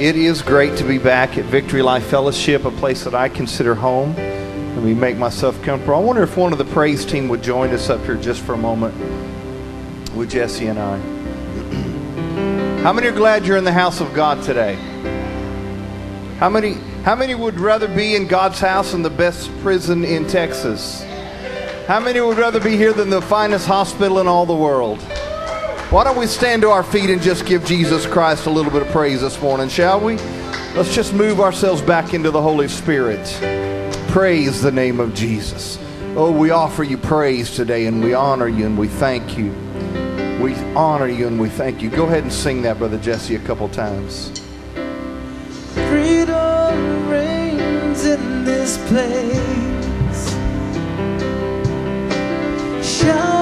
It is great to be back at Victory Life Fellowship, a place that I consider home. Let me make myself comfortable. I wonder if one of the praise team would join us up here just for a moment with Jesse and I. How many are glad you're in the house of God today? How many how many would rather be in God's house than the best prison in Texas? How many would rather be here than the finest hospital in all the world? Why don't we stand to our feet and just give Jesus Christ a little bit of praise this morning, shall we? Let's just move ourselves back into the Holy Spirit. Praise the name of Jesus. Oh, we offer you praise today and we honor you and we thank you. We honor you and we thank you. Go ahead and sing that, Brother Jesse, a couple times. Freedom reigns in this place. Showers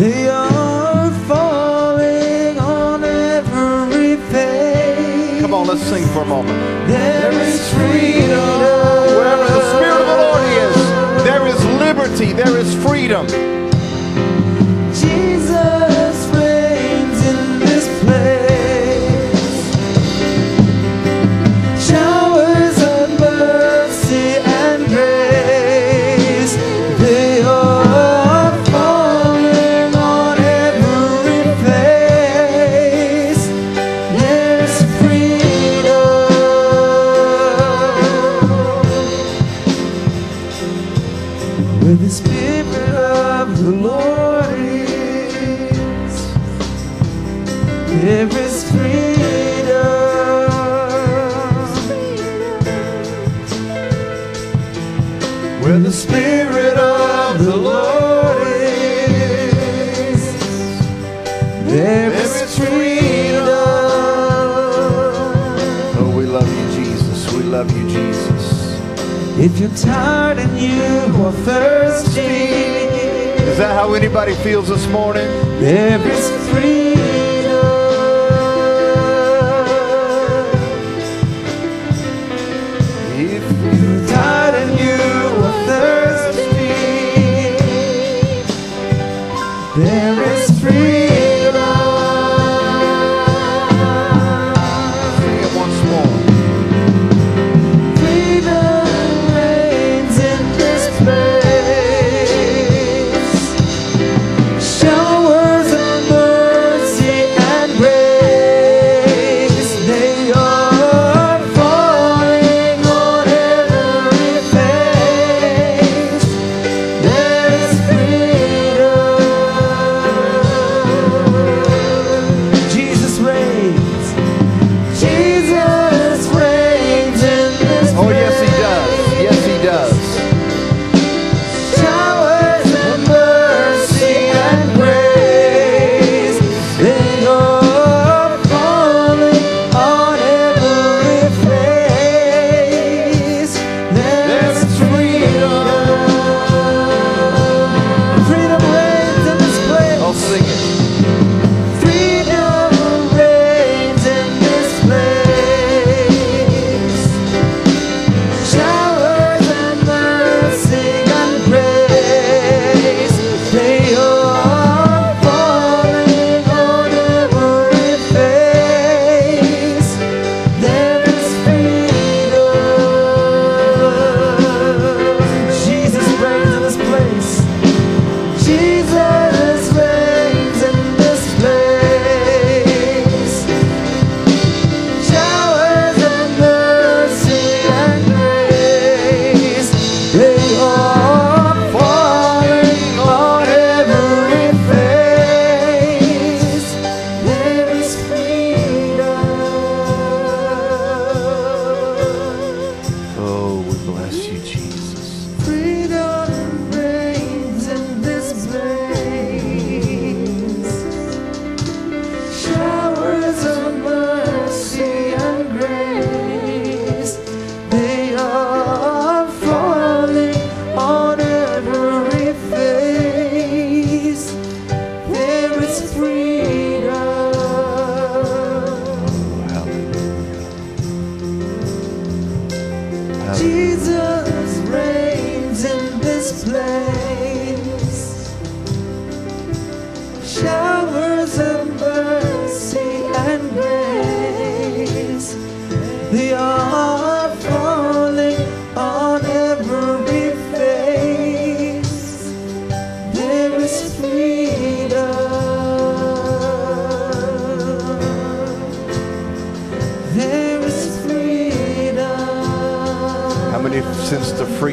They are falling on every face. Come on, let's sing for a moment. There is freedom. Wherever the Spirit of the Lord is, there is liberty, there is freedom. If you're tired and you are thirsty, Is that how anybody feels this morning? There is freedom. If You're tired and you are thirsty. There is freedom.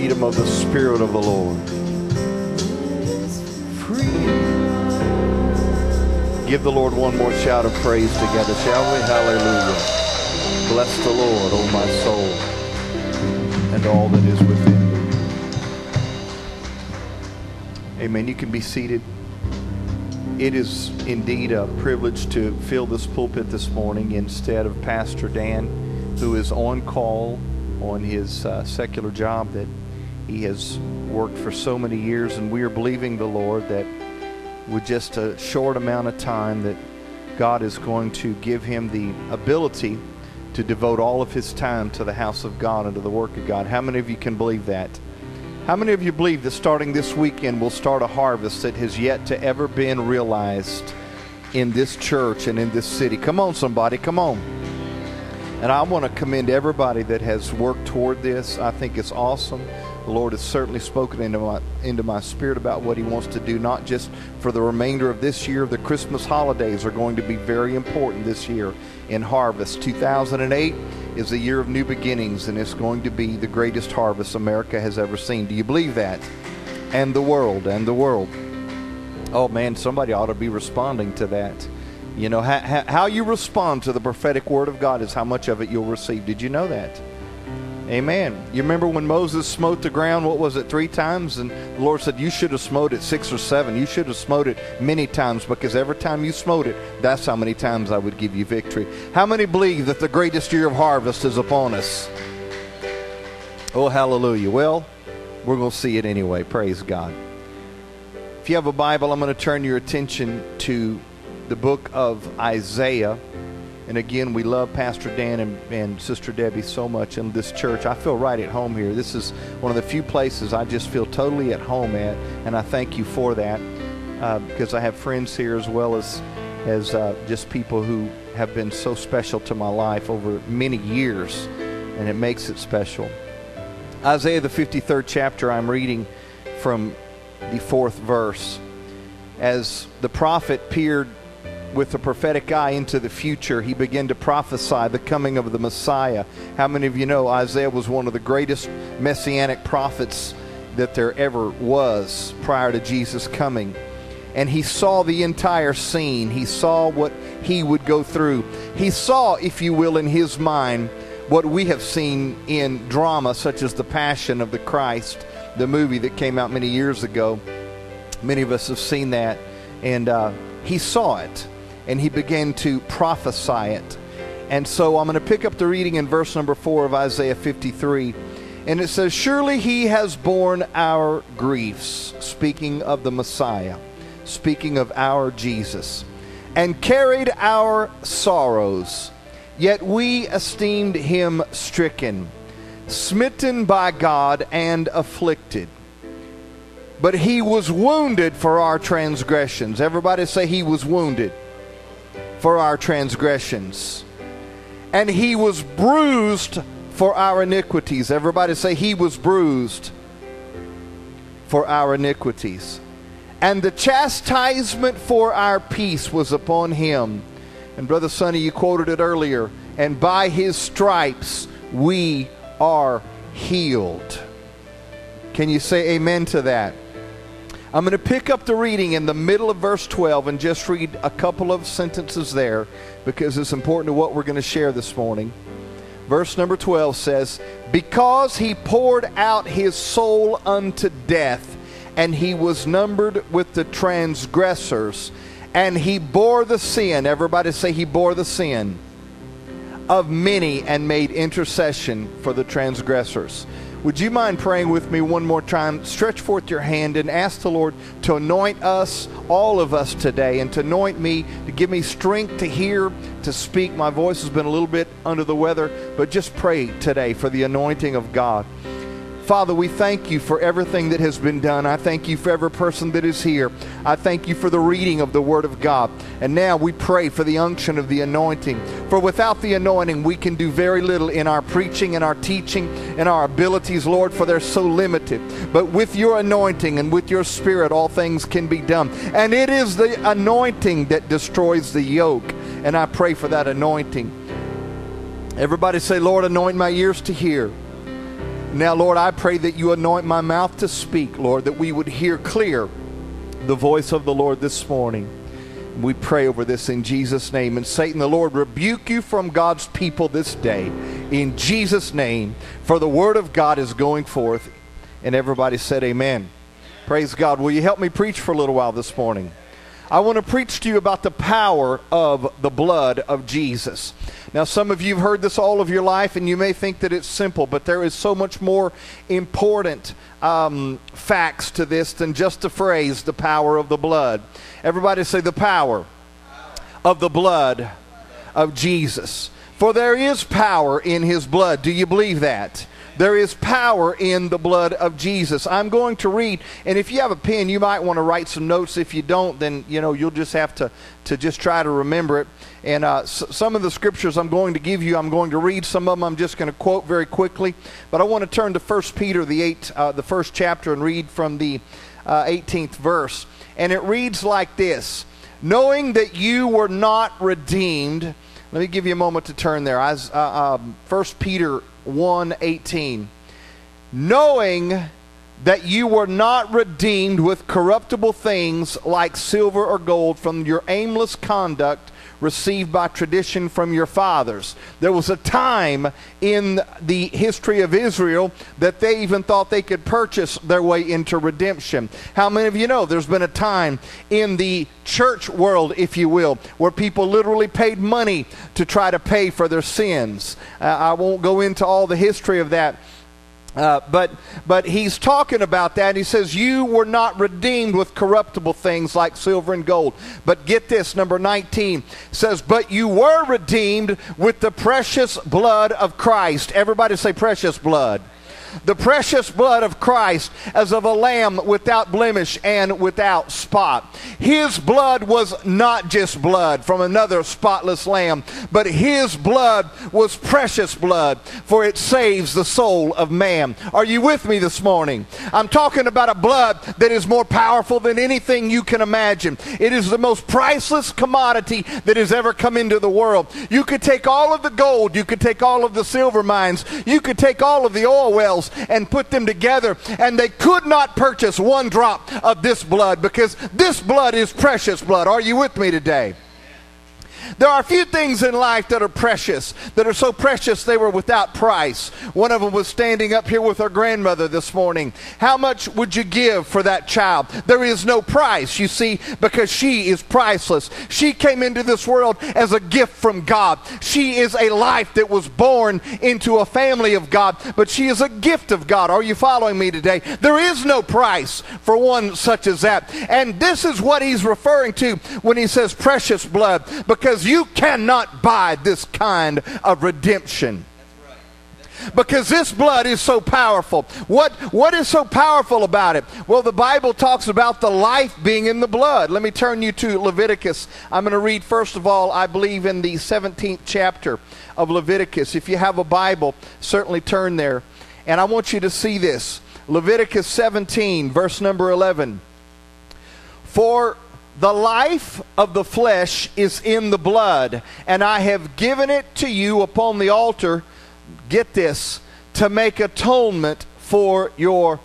Freedom of the Spirit of the Lord. Give the Lord one more shout of praise together, shall we? Hallelujah. Bless the Lord, O my soul, and all that is within me. Amen. You can be seated. It is indeed a privilege to fill this pulpit this morning instead of Pastor Dan, who is on call on his uh, secular job that he has worked for so many years. And we are believing the Lord that with just a short amount of time that God is going to give him the ability to devote all of his time to the house of God and to the work of God. How many of you can believe that? How many of you believe that starting this weekend will start a harvest that has yet to ever been realized in this church and in this city? Come on, somebody, come on. And I want to commend everybody that has worked toward this. I think it's awesome. The Lord has certainly spoken into my into my spirit about what He wants to do, not just for the remainder of this year. The Christmas holidays are going to be very important this year in harvest. 2008 is a year of new beginnings, and it's going to be the greatest harvest America has ever seen. Do you believe that? And the world, and the world. Oh man, somebody ought to be responding to that. You know, how, how you respond to the prophetic word of God is how much of it you'll receive. Did you know that? Amen. You remember when Moses smote the ground, what was it, three times? And the Lord said, You should have smote it six or seven. You should have smote it many times because every time you smote it, that's how many times I would give you victory. How many believe that the greatest year of harvest is upon us? Oh, hallelujah. Well, we're going to see it anyway. Praise God. If you have a Bible, I'm going to turn your attention to the book of Isaiah. And again, we love Pastor Dan and, and, Sister Debbie so much in this church. I feel right at home here. This is one of the few places I just feel totally at home at, and I thank you for that uh, because I have friends here as well as as uh, just people who have been so special to my life over many years, and it makes it special. Isaiah the 53rd chapter, I'm reading from the fourth verse. As the prophet peered with a prophetic eye into the future, he began to prophesy the coming of the Messiah. How many of you know Isaiah was one of the greatest messianic prophets that there ever was prior to Jesus coming? And he saw the entire scene. He saw what he would go through. He saw, if you will, in his mind, what we have seen in drama such as The Passion of the Christ, the movie that came out many years ago. Many of us have seen that. And uh, he saw it and he began to prophesy it. And so I'm going to pick up the reading in verse number 4 of Isaiah 53. And it says, Surely he has borne our griefs, speaking of the Messiah, speaking of our Jesus, and carried our sorrows. Yet we esteemed him stricken, smitten by God, and afflicted. But he was wounded for our transgressions. Everybody say, He was wounded for our transgressions, and he was bruised for our iniquities. Everybody say, He was bruised for our iniquities. And the chastisement for our peace was upon him. And Brother Sonny, you quoted it earlier. And by his stripes we are healed. Can you say amen to that? I'm going to pick up the reading in the middle of verse 12 and just read a couple of sentences there because it's important to what we're going to share this morning. Verse number 12 says, Because he poured out his soul unto death, and he was numbered with the transgressors, and he bore the sin. Everybody say, He bore the sin of many and made intercession for the transgressors. Would you mind praying with me one more time? Stretch forth your hand and ask the Lord to anoint us, all of us today, and to anoint me, to give me strength to hear, to speak. My voice has been a little bit under the weather, but just pray today for the anointing of God. Father, we thank you for everything that has been done. I thank you for every person that is here. I thank you for the reading of the Word of God. And now we pray for the unction of the anointing. For without the anointing, we can do very little in our preaching and our teaching and our abilities, Lord, for they're so limited. But with your anointing and with your Spirit, all things can be done. And it is the anointing that destroys the yoke. And I pray for that anointing. Everybody say, Lord, anoint my ears to hear Now, Lord, I pray that you anoint my mouth to speak, Lord, that we would hear clear the voice of the Lord this morning. We pray over this in Jesus' name. And Satan, the Lord, rebuke you from God's people this day in Jesus' name, for the word of God is going forth. And everybody said, Amen. Praise God. Will you help me preach for a little while this morning? I want to preach to you about the power of the blood of Jesus. Now, some of you have heard this all of your life, and you may think that it's simple, but there is so much more important um, facts to this than just the phrase, the power of the blood. Everybody say, the power of the blood of Jesus. For there is power in his blood. Do you believe that? There is power in the blood of Jesus. I'm going to read, and if you have a pen, you might want to write some notes. If you don't, then you know you'll just have to to just try to remember it. And uh, s- some of the scriptures I'm going to give you, I'm going to read. Some of them I'm just going to quote very quickly. But I want to turn to 1 Peter the eight, uh, the first chapter, and read from the uh, 18th verse. And it reads like this: Knowing that you were not redeemed. Let me give you a moment to turn there. As uh, um, 1 Peter 1:18 knowing that you were not redeemed with corruptible things like silver or gold from your aimless conduct received by tradition from your fathers. There was a time in the history of Israel that they even thought they could purchase their way into redemption. How many of you know there's been a time in the church world, if you will, where people literally paid money to try to pay for their sins? Uh, I won't go into all the history of that. Uh, but but he's talking about that. He says you were not redeemed with corruptible things like silver and gold. But get this, number 19 says, but you were redeemed with the precious blood of Christ. Everybody say precious blood the precious blood of Christ as of a lamb without blemish and without spot. His blood was not just blood from another spotless lamb, but his blood was precious blood, for it saves the soul of man. Are you with me this morning? I'm talking about a blood that is more powerful than anything you can imagine. It is the most priceless commodity that has ever come into the world. You could take all of the gold, you could take all of the silver mines, you could take all of the oil wells and put them together, and they could not purchase one drop of this blood because this blood is precious blood. Are you with me today? There are a few things in life that are precious, that are so precious they were without price. One of them was standing up here with her grandmother this morning. How much would you give for that child? There is no price, you see, because she is priceless. She came into this world as a gift from God. She is a life that was born into a family of God, but she is a gift of God. Are you following me today? There is no price for one such as that. And this is what he's referring to when he says precious blood, because you cannot buy this kind of redemption because this blood is so powerful. What, what is so powerful about it? Well, the Bible talks about the life being in the blood. Let me turn you to Leviticus. I'm going to read, first of all, I believe, in the 17th chapter of Leviticus. If you have a Bible, certainly turn there. And I want you to see this Leviticus 17, verse number 11. For the life of the flesh is in the blood, and I have given it to you upon the altar get this, to make atonement for your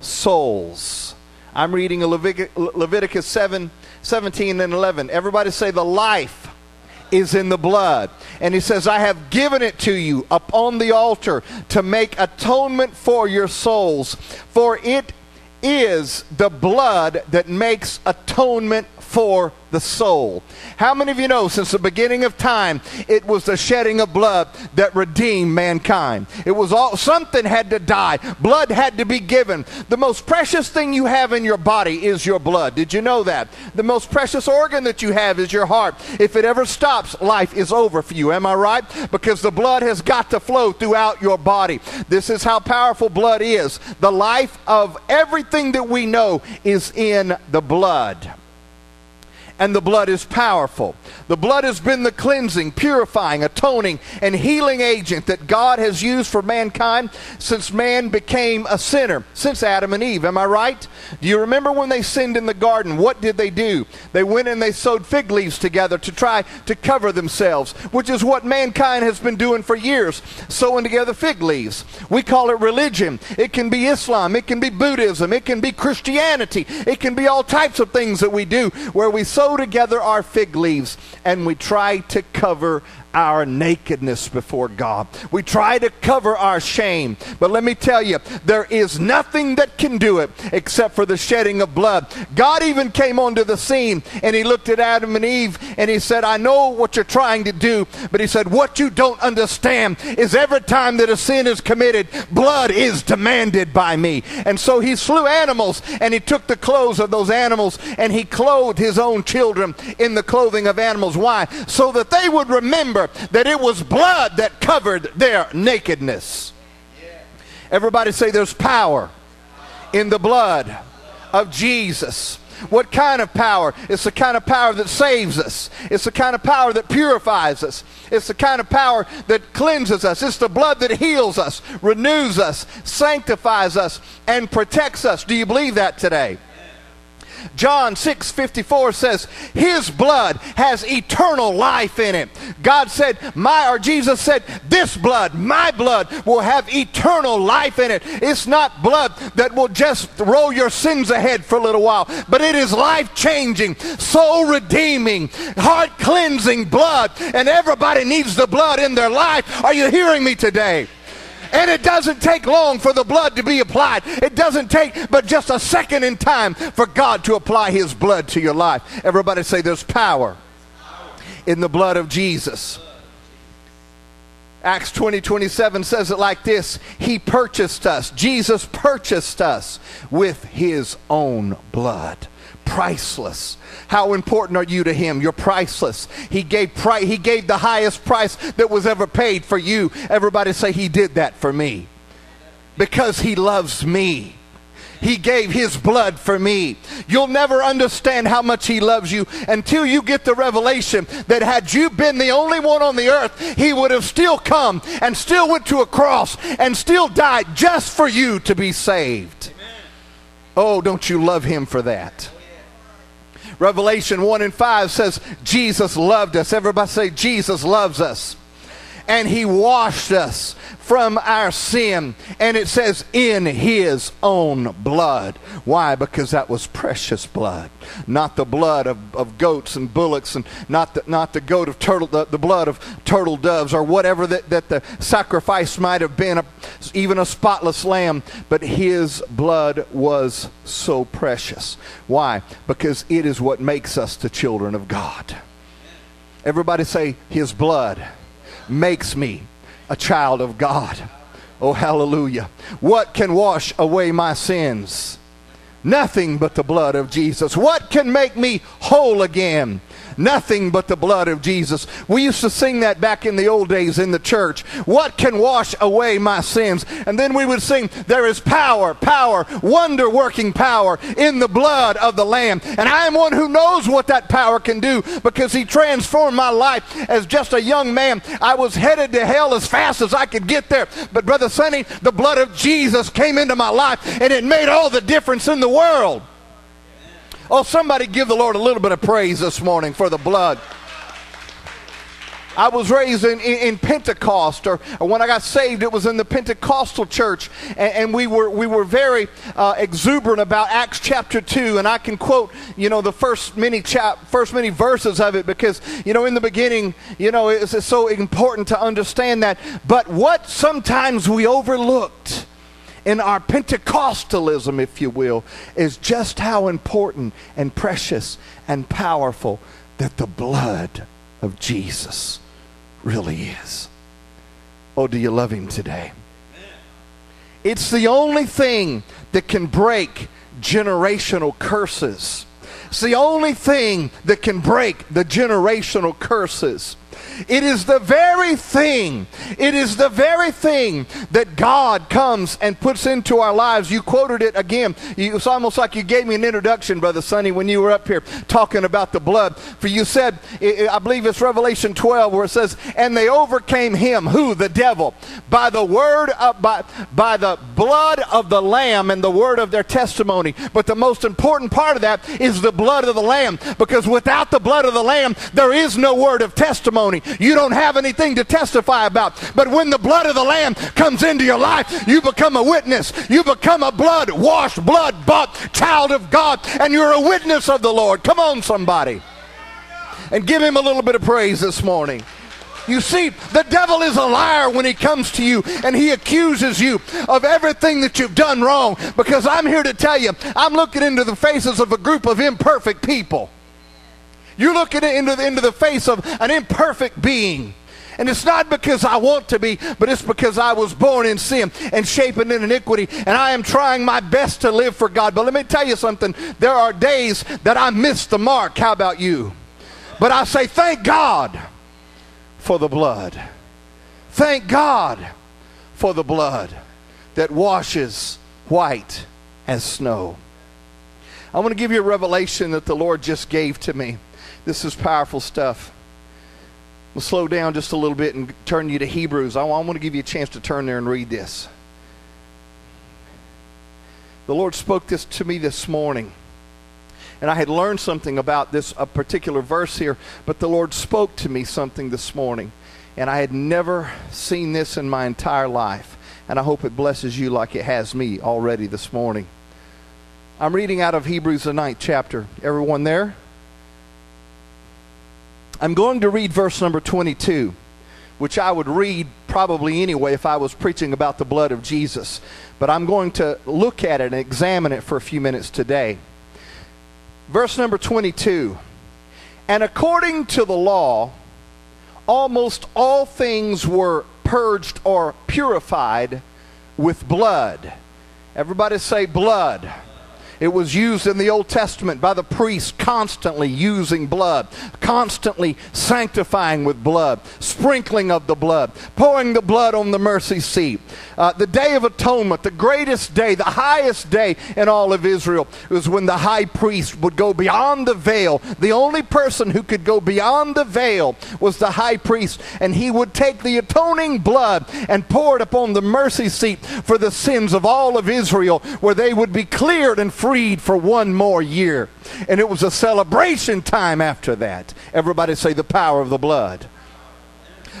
souls. I'm reading Levit- Leviticus 7, 17 and 11. Everybody say, the life is in the blood. And he says, I have given it to you upon the altar to make atonement for your souls. For it is the blood that makes atonement for the soul. How many of you know since the beginning of time it was the shedding of blood that redeemed mankind? It was all something had to die. Blood had to be given. The most precious thing you have in your body is your blood. Did you know that? The most precious organ that you have is your heart. If it ever stops, life is over for you. Am I right? Because the blood has got to flow throughout your body. This is how powerful blood is. The life of everything that we know is in the blood and the blood is powerful. The blood has been the cleansing, purifying, atoning, and healing agent that God has used for mankind since man became a sinner, since Adam and Eve. Am I right? Do you remember when they sinned in the garden? What did they do? They went and they sewed fig leaves together to try to cover themselves, which is what mankind has been doing for years, sewing together fig leaves. We call it religion. It can be Islam, it can be Buddhism, it can be Christianity, it can be all types of things that we do where we sew together our fig leaves and we try to cover our nakedness before God. We try to cover our shame. But let me tell you, there is nothing that can do it except for the shedding of blood. God even came onto the scene and he looked at Adam and Eve and he said, I know what you're trying to do, but he said, What you don't understand is every time that a sin is committed, blood is demanded by me. And so he slew animals and he took the clothes of those animals and he clothed his own children in the clothing of animals. Why? So that they would remember that it was blood that covered their nakedness. Everybody say there's power in the blood of Jesus. What kind of power? It's the kind of power that saves us. It's the kind of power that purifies us. It's the kind of power that cleanses us. It's the blood that heals us, renews us, sanctifies us, and protects us. Do you believe that today? John 6 54 says, His blood has eternal life in it. God said, My, or Jesus said, This blood, my blood, will have eternal life in it. It's not blood that will just roll your sins ahead for a little while, but it is life changing, soul redeeming, heart cleansing blood. And everybody needs the blood in their life. Are you hearing me today? And it doesn't take long for the blood to be applied. It doesn't take but just a second in time for God to apply His blood to your life. Everybody say there's power in the blood of Jesus. Acts 20 27 says it like this He purchased us, Jesus purchased us with His own blood. Priceless. How important are you to him? You're priceless. He gave pri- he gave the highest price that was ever paid for you. Everybody say he did that for me. Because he loves me. He gave his blood for me. You'll never understand how much he loves you until you get the revelation that had you been the only one on the earth, he would have still come and still went to a cross and still died just for you to be saved. Oh, don't you love him for that? Revelation 1 and 5 says, Jesus loved us. Everybody say, Jesus loves us. And he washed us from our sin. And it says, in his own blood. Why? Because that was precious blood. Not the blood of, of goats and bullocks and not the, not the goat of turtle, the, the blood of turtle doves or whatever that, that the sacrifice might have been, a, even a spotless lamb. But his blood was so precious. Why? Because it is what makes us the children of God. Everybody say, his blood makes me a child of God. Oh, hallelujah. What can wash away my sins? Nothing but the blood of Jesus. What can make me whole again? Nothing but the blood of Jesus. We used to sing that back in the old days in the church. What can wash away my sins? And then we would sing, There is power, power, wonder working power in the blood of the Lamb. And I am one who knows what that power can do because He transformed my life as just a young man. I was headed to hell as fast as I could get there. But, Brother Sonny, the blood of Jesus came into my life and it made all the difference in the world. Oh, somebody give the Lord a little bit of praise this morning for the blood. I was raised in, in, in Pentecost, or, or, when I got saved, it was in the Pentecostal church, and, and we were we were very uh, exuberant about Acts chapter two, and I can quote you know the first many chap first many verses of it because you know in the beginning you know it's, it's so important to understand that. But what sometimes we overlooked in our Pentecostalism, if you will, is just how important and precious and powerful that the blood of Jesus really is. Oh, do you love him today? It's the only thing that can break generational curses. It's the only thing that can break the generational curses. It is the very thing, it is the very thing that God comes and puts into our lives. You quoted it again. It's almost like you gave me an introduction, Brother Sonny, when you were up here talking about the blood. For you said, I believe it's Revelation 12, where it says, And they overcame him, who? The devil, by the word, of, by, by the blood of the Lamb and the word of their testimony. But the most important part of that is the blood of the Lamb, because without the blood of the Lamb, there is no word of testimony. You don't have anything to testify about. But when the blood of the Lamb comes into your life, you become a witness. You become a blood washed, blood bought child of God, and you're a witness of the Lord. Come on, somebody. And give him a little bit of praise this morning. You see, the devil is a liar when he comes to you and he accuses you of everything that you've done wrong. Because I'm here to tell you, I'm looking into the faces of a group of imperfect people. You're looking into the, into the face of an imperfect being. And it's not because I want to be, but it's because I was born in sin and shaped in iniquity. And I am trying my best to live for God. But let me tell you something. There are days that I miss the mark. How about you? But I say, thank God for the blood. Thank God for the blood that washes white as snow. I want to give you a revelation that the Lord just gave to me. This is powerful stuff. We'll slow down just a little bit and turn you to Hebrews. I want to give you a chance to turn there and read this. The Lord spoke this to me this morning. And I had learned something about this a particular verse here, but the Lord spoke to me something this morning. And I had never seen this in my entire life. And I hope it blesses you like it has me already this morning. I'm reading out of Hebrews, the ninth chapter. Everyone there? I'm going to read verse number 22, which I would read probably anyway if I was preaching about the blood of Jesus. But I'm going to look at it and examine it for a few minutes today. Verse number 22 And according to the law, almost all things were purged or purified with blood. Everybody say blood. It was used in the Old Testament by the priests, constantly using blood, constantly sanctifying with blood, sprinkling of the blood, pouring the blood on the mercy seat. Uh, the Day of Atonement, the greatest day, the highest day in all of Israel, was when the high priest would go beyond the veil. The only person who could go beyond the veil was the high priest, and he would take the atoning blood and pour it upon the mercy seat for the sins of all of Israel, where they would be cleared and freed for one more year. And it was a celebration time after that. Everybody say the power of the blood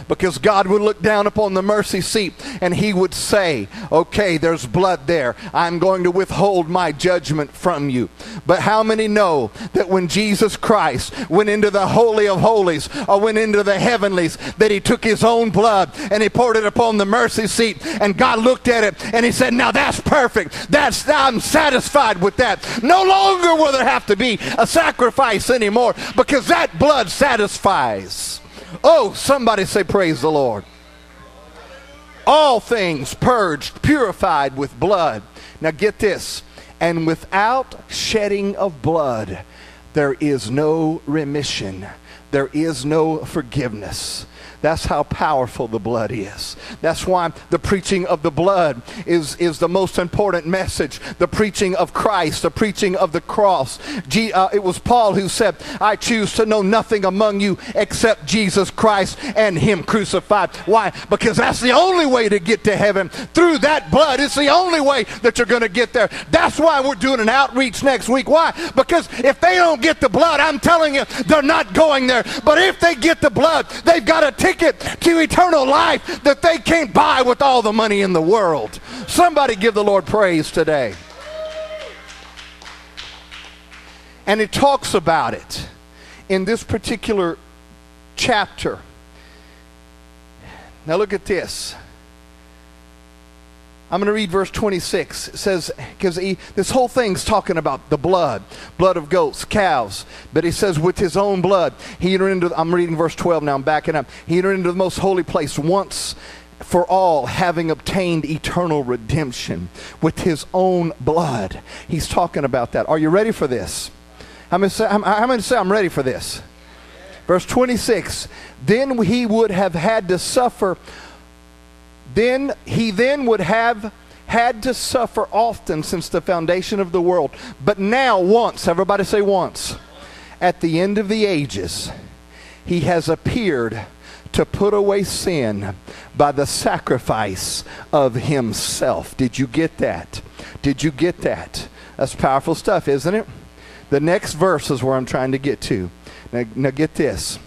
because God would look down upon the mercy seat and he would say, Okay, there's blood there. I'm going to withhold my judgment from you. But how many know that when Jesus Christ went into the Holy of Holies or went into the heavenlies, that he took his own blood and he poured it upon the mercy seat and God looked at it and he said, Now that's perfect. That's I'm satisfied with that. No longer will there have to be a sacrifice anymore because that blood satisfies. Oh, somebody say, Praise the Lord. All things purged, purified with blood. Now get this. And without shedding of blood, there is no remission, there is no forgiveness. That's how powerful the blood is. That's why the preaching of the blood is, is the most important message. The preaching of Christ, the preaching of the cross. G, uh, it was Paul who said, I choose to know nothing among you except Jesus Christ and Him crucified. Why? Because that's the only way to get to heaven. Through that blood, it's the only way that you're going to get there. That's why we're doing an outreach next week. Why? Because if they don't get the blood, I'm telling you, they're not going there. But if they get the blood, they've got to ticket to eternal life that they can't buy with all the money in the world. Somebody give the Lord praise today. And it talks about it in this particular chapter. Now look at this. I'm going to read verse 26. It says, because this whole thing's talking about the blood, blood of goats, cows. But he says, with his own blood, he entered into, I'm reading verse 12 now, I'm backing up. He entered into the most holy place once for all, having obtained eternal redemption with his own blood. He's talking about that. Are you ready for this? I'm going to say, I'm, I'm, going to say I'm ready for this. Verse 26 Then he would have had to suffer, then he then would have had to suffer often since the foundation of the world. But now, once, everybody say once, at the end of the ages, he has appeared to put away sin by the sacrifice of himself. Did you get that? Did you get that? That's powerful stuff, isn't it? The next verse is where I'm trying to get to. Now, now get this.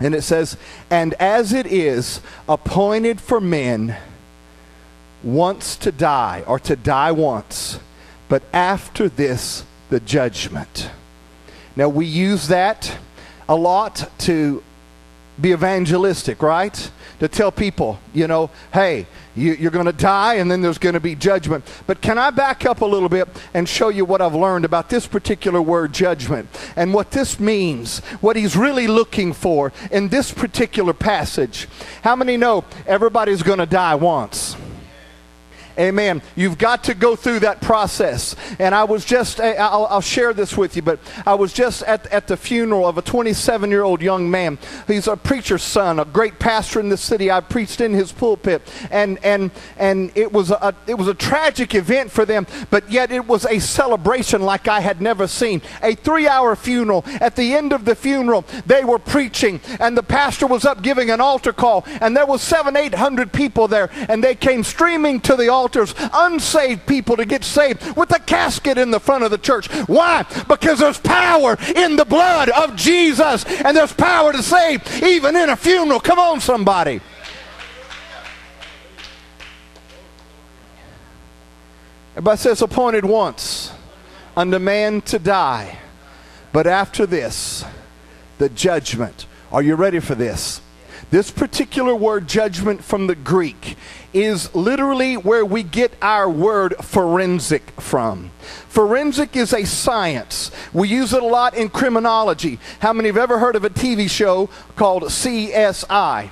And it says, And as it is appointed for men once to die, or to die once, but after this, the judgment. Now, we use that a lot to be evangelistic, right? To tell people, you know, hey, you, are going to die and then there's going to be judgment. But can I back up a little bit and show you what I've learned about this particular word, judgment, and what this means, what he's really looking for in this particular passage? How many know everybody's going to die once? Amen. You've got to go through that process. And I was just, eh, I'll, I'll share this with you, but I was just at, at the funeral of a 27 year old young man. He's a preacher's son, a great pastor in the city. I preached in his pulpit. And, and, and it, was a, it was a tragic event for them, but yet it was a celebration like I had never seen. A three hour funeral. At the end of the funeral, they were preaching, and the pastor was up giving an altar call, and there was seven, eight hundred people there, and they came streaming to the altar altars unsaved people to get saved with a casket in the front of the church. Why? Because there's power in the blood of Jesus, and there's power to save even in a funeral. Come on, somebody. Everybody says appointed once unto man to die, but after this, the judgment. Are you ready for this? This particular word, judgment, from the Greek, is literally where we get our word forensic from. Forensic is a science. We use it a lot in criminology. How many have ever heard of a TV show called CSI?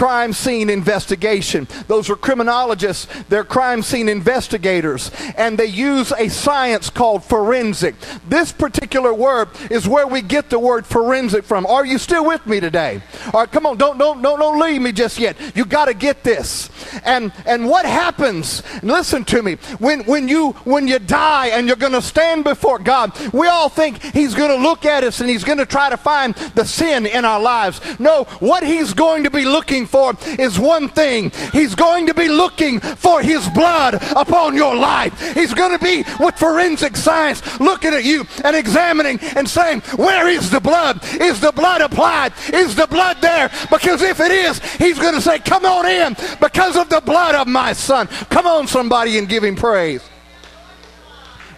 Crime scene investigation. Those are criminologists, they're crime scene investigators, and they use a science called forensic. This particular word is where we get the word forensic from. Are you still with me today? All right, come on, don't don't don't, don't leave me just yet. You got to get this. And and what happens? Listen to me. When when you when you die and you're going to stand before God, we all think he's going to look at us and he's going to try to find the sin in our lives. No, what he's going to be looking for is one thing. He's going to be looking for his blood upon your life. He's going to be with forensic science looking at you and examining and saying, Where is the blood? Is the blood applied? Is the blood there? Because if it is, he's going to say, Come on in because of the blood of my son. Come on, somebody, and give him praise.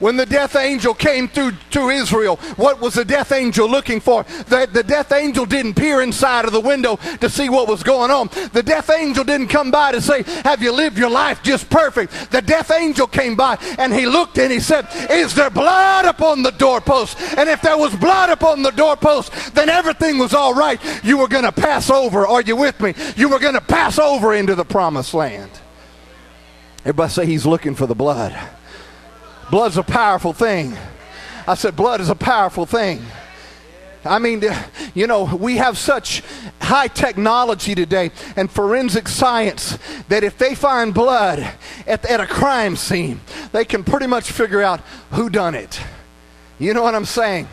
When the death angel came through to Israel, what was the death angel looking for? The, the death angel didn't peer inside of the window to see what was going on. The death angel didn't come by to say, Have you lived your life just perfect? The death angel came by and he looked and he said, Is there blood upon the doorpost? And if there was blood upon the doorpost, then everything was all right. You were going to pass over. Are you with me? You were going to pass over into the promised land. Everybody say he's looking for the blood. Blood's a powerful thing. I said, blood is a powerful thing. I mean, you know, we have such high technology today and forensic science that if they find blood at, at, a crime scene, they can pretty much figure out who done it. You know what I'm saying?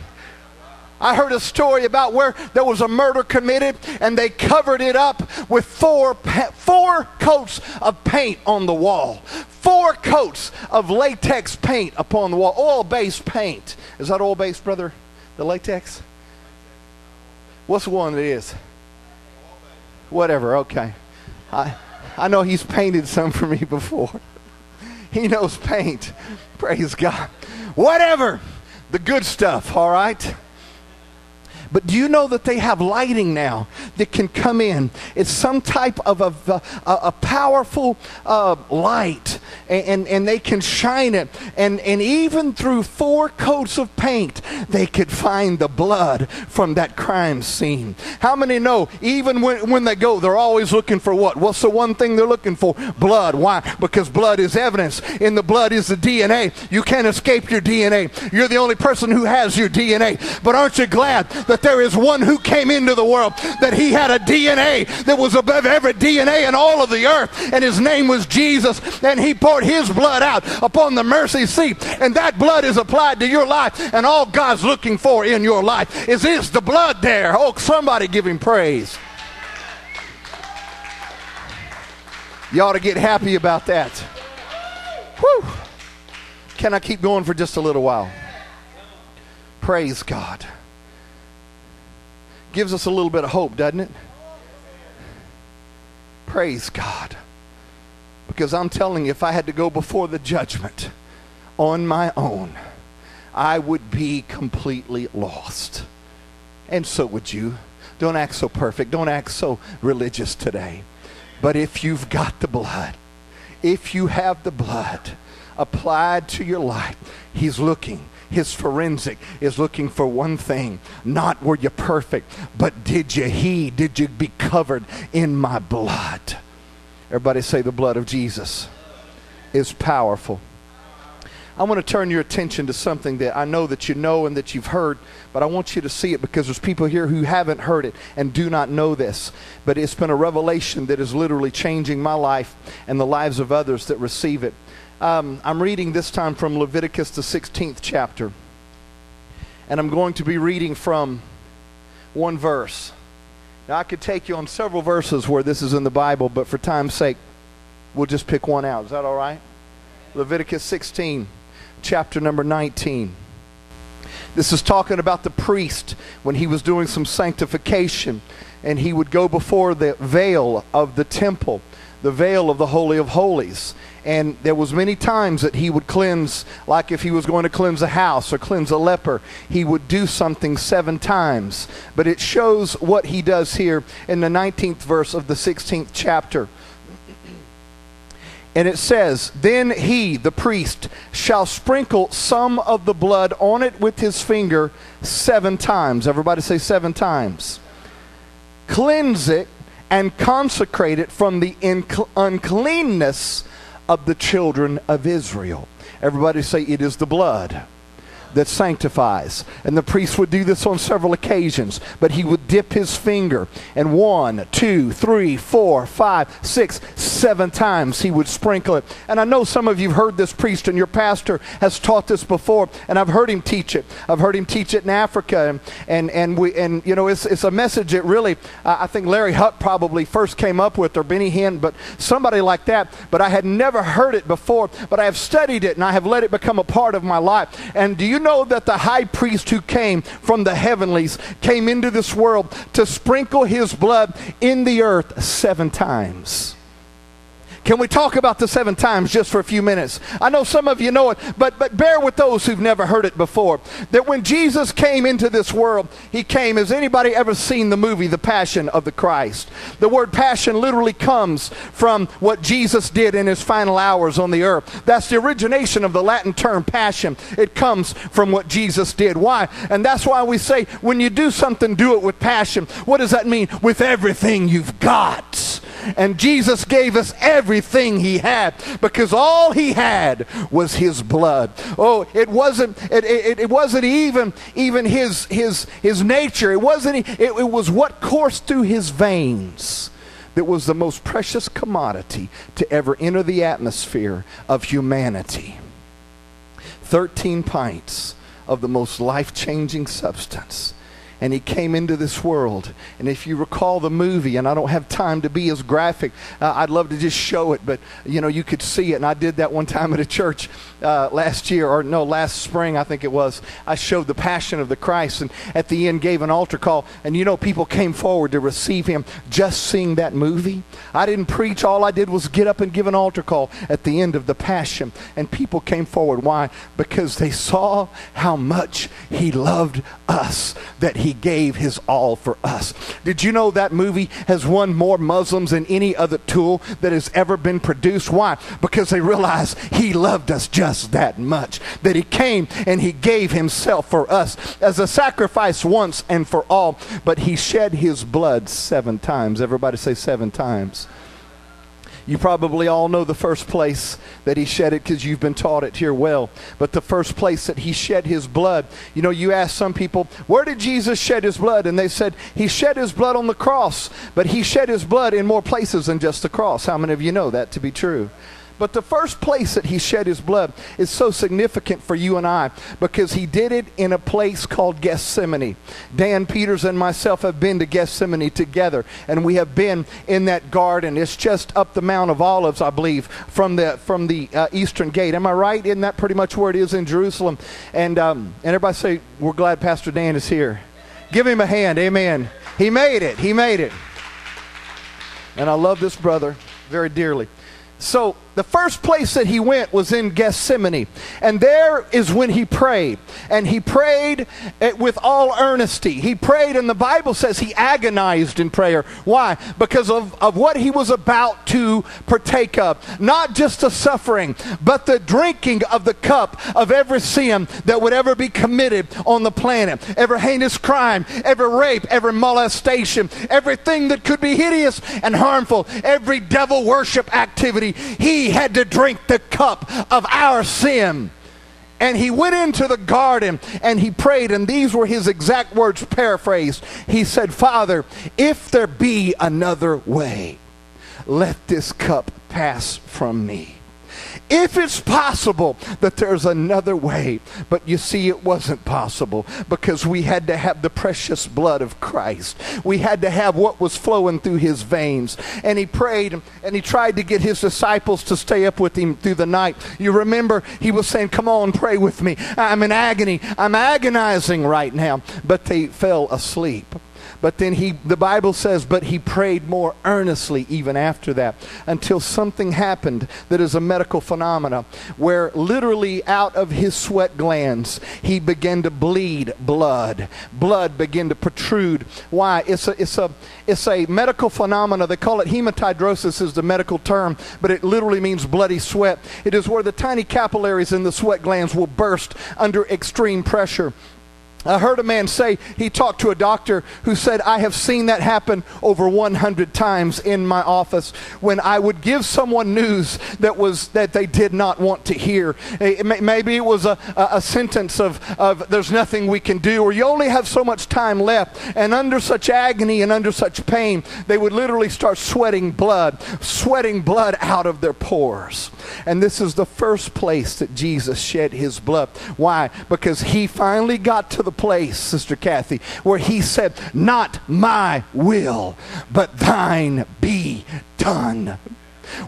I heard a story about where there was a murder committed and they covered it up with four, four coats of paint on the wall four coats of latex paint upon the wall, oil based paint. Is that oil based, brother? The latex? What's the one it is? Whatever, okay. I, I know he's painted some for me before. he knows paint. Praise God. Whatever. The good stuff, all right? But do you know that they have lighting now that can come in? It's some type of a, a, a powerful uh, light and, and, and they can shine it. And, and even through four coats of paint, they could find the blood from that crime scene. How many know, even when, when they go, they're always looking for what? What's the one thing they're looking for? Blood. Why? Because blood is evidence. In the blood is the DNA. You can't escape your DNA. You're the only person who has your DNA. But aren't you glad that there is one who came into the world, that he had a DNA that was above every DNA in all of the earth, and his name was Jesus, and he poured his blood out upon the mercy seat, and that blood is applied to your life, and all God's looking for in your life is is the blood there. Oh, somebody give him praise. You ought to get happy about that. Whew. Can I keep going for just a little while? Praise God. Gives us a little bit of hope, doesn't it? Praise God. Because I'm telling you, if I had to go before the judgment on my own, I would be completely lost. And so would you. Don't act so perfect. Don't act so religious today. But if you've got the blood, if you have the blood applied to your life, He's looking. His forensic is looking for one thing not were you perfect, but did you heed? Did you be covered in my blood? Everybody say the blood of Jesus is powerful. I want to turn your attention to something that I know that you know and that you've heard, but I want you to see it because there's people here who haven't heard it and do not know this. But it's been a revelation that is literally changing my life and the lives of others that receive it. Um, I'm reading this time from Leviticus, the 16th chapter. And I'm going to be reading from one verse. Now, I could take you on several verses where this is in the Bible, but for time's sake, we'll just pick one out. Is that all right? Leviticus 16 chapter number 19. This is talking about the priest when he was doing some sanctification and he would go before the veil of the temple, the veil of the holy of holies. And there was many times that he would cleanse, like if he was going to cleanse a house or cleanse a leper, he would do something seven times. But it shows what he does here in the 19th verse of the 16th chapter. And it says, Then he, the priest, shall sprinkle some of the blood on it with his finger seven times. Everybody say seven times. Cleanse it and consecrate it from the uncleanness of the children of Israel. Everybody say, It is the blood that sanctifies. And the priest would do this on several occasions, but he would dip his finger, and one, two, three, four, five, six, seven times he would sprinkle it. And I know some of you have heard this priest, and your pastor has taught this before, and I've heard him teach it. I've heard him teach it in Africa, and and, and we and you know it's it's a message that really uh, I think Larry Huch probably first came up with, or Benny Hinn, but somebody like that. But I had never heard it before, but I have studied it, and I have let it become a part of my life. And do you know that the high priest who came from the heavenlies came into this world to sprinkle his blood in the earth seven times? Can we talk about the seven times just for a few minutes? I know some of you know it, but, but bear with those who've never heard it before. That when Jesus came into this world, he came. Has anybody ever seen the movie The Passion of the Christ? The word passion literally comes from what Jesus did in his final hours on the earth. That's the origination of the Latin term passion. It comes from what Jesus did. Why? And that's why we say when you do something, do it with passion. What does that mean? With everything you've got. And Jesus gave us everything he had because all he had was his blood. Oh, it wasn't it, it, it wasn't even even his his his nature. It wasn't it, it was what coursed through his veins that was the most precious commodity to ever enter the atmosphere of humanity. 13 pints of the most life-changing substance and he came into this world. And if you recall the movie, and I don't have time to be as graphic, uh, I'd love to just show it, but you know, you could see it. And I did that one time at a church uh, last year, or no, last spring, I think it was. I showed the Passion of the Christ, and at the end gave an altar call. And you know, people came forward to receive him just seeing that movie. I didn't preach, all I did was get up and give an altar call at the end of the Passion. And people came forward. Why? Because they saw how much he loved us, that he gave his all for us. Did you know that movie has won more Muslims than any other tool that has ever been produced? Why? Because they realize he loved us just that much. That he came and he gave himself for us as a sacrifice once and for all. But he shed his blood seven times. Everybody say seven times. You probably all know the first place that he shed it because you've been taught it here well. But the first place that he shed his blood, you know, you ask some people, where did Jesus shed his blood? And they said, he shed his blood on the cross, but he shed his blood in more places than just the cross. How many of you know that to be true? But the first place that he shed his blood is so significant for you and I because he did it in a place called Gethsemane. Dan Peters and myself have been to Gethsemane together, and we have been in that garden. It's just up the Mount of Olives, I believe, from the from the uh, eastern gate. Am I right? Isn't that pretty much where it is in Jerusalem? And um, and everybody say, "We're glad Pastor Dan is here." Give him a hand. Amen. He made it. He made it. And I love this brother very dearly. So the first place that he went was in Gethsemane. And there is when he prayed. And he prayed with all earnesty. He prayed, and the Bible says he agonized in prayer. Why? Because of, of what he was about to partake of. Not just the suffering, but the drinking of the cup of every sin that would ever be committed on the planet. Every heinous crime, every rape, every molestation, everything that could be hideous and harmful, every devil worship activity. He he had to drink the cup of our sin. And he went into the garden and he prayed, and these were his exact words paraphrased. He said, Father, if there be another way, let this cup pass from me if it's possible that there's another way. But you see, it wasn't possible because we had to have the precious blood of Christ. We had to have what was flowing through his veins. And he prayed and he tried to get his disciples to stay up with him through the night. You remember, he was saying, Come on, pray with me. I'm in agony. I'm agonizing right now. But they fell asleep. But then he, the Bible says, but he prayed more earnestly even after that until something happened that is a medical phenomena where literally out of his sweat glands he began to bleed blood. Blood began to protrude. Why? It's a, it's a, it's a medical phenomena. They call it hematidrosis is the medical term, but it literally means bloody sweat. It is where the tiny capillaries in the sweat glands will burst under extreme pressure. I heard a man say he talked to a doctor who said, I have seen that happen over 100 times in my office when I would give someone news that was that they did not want to hear. Eh, maybe it was a, a sentence of, of there's nothing we can do, or you only have so much time left. And under such agony and under such pain, they would literally start sweating blood, sweating blood out of their pores. And this is the first place that Jesus shed his blood. Why? Because he finally got to the the place, Sister Kathy, where he said, Not my will, but thine be done.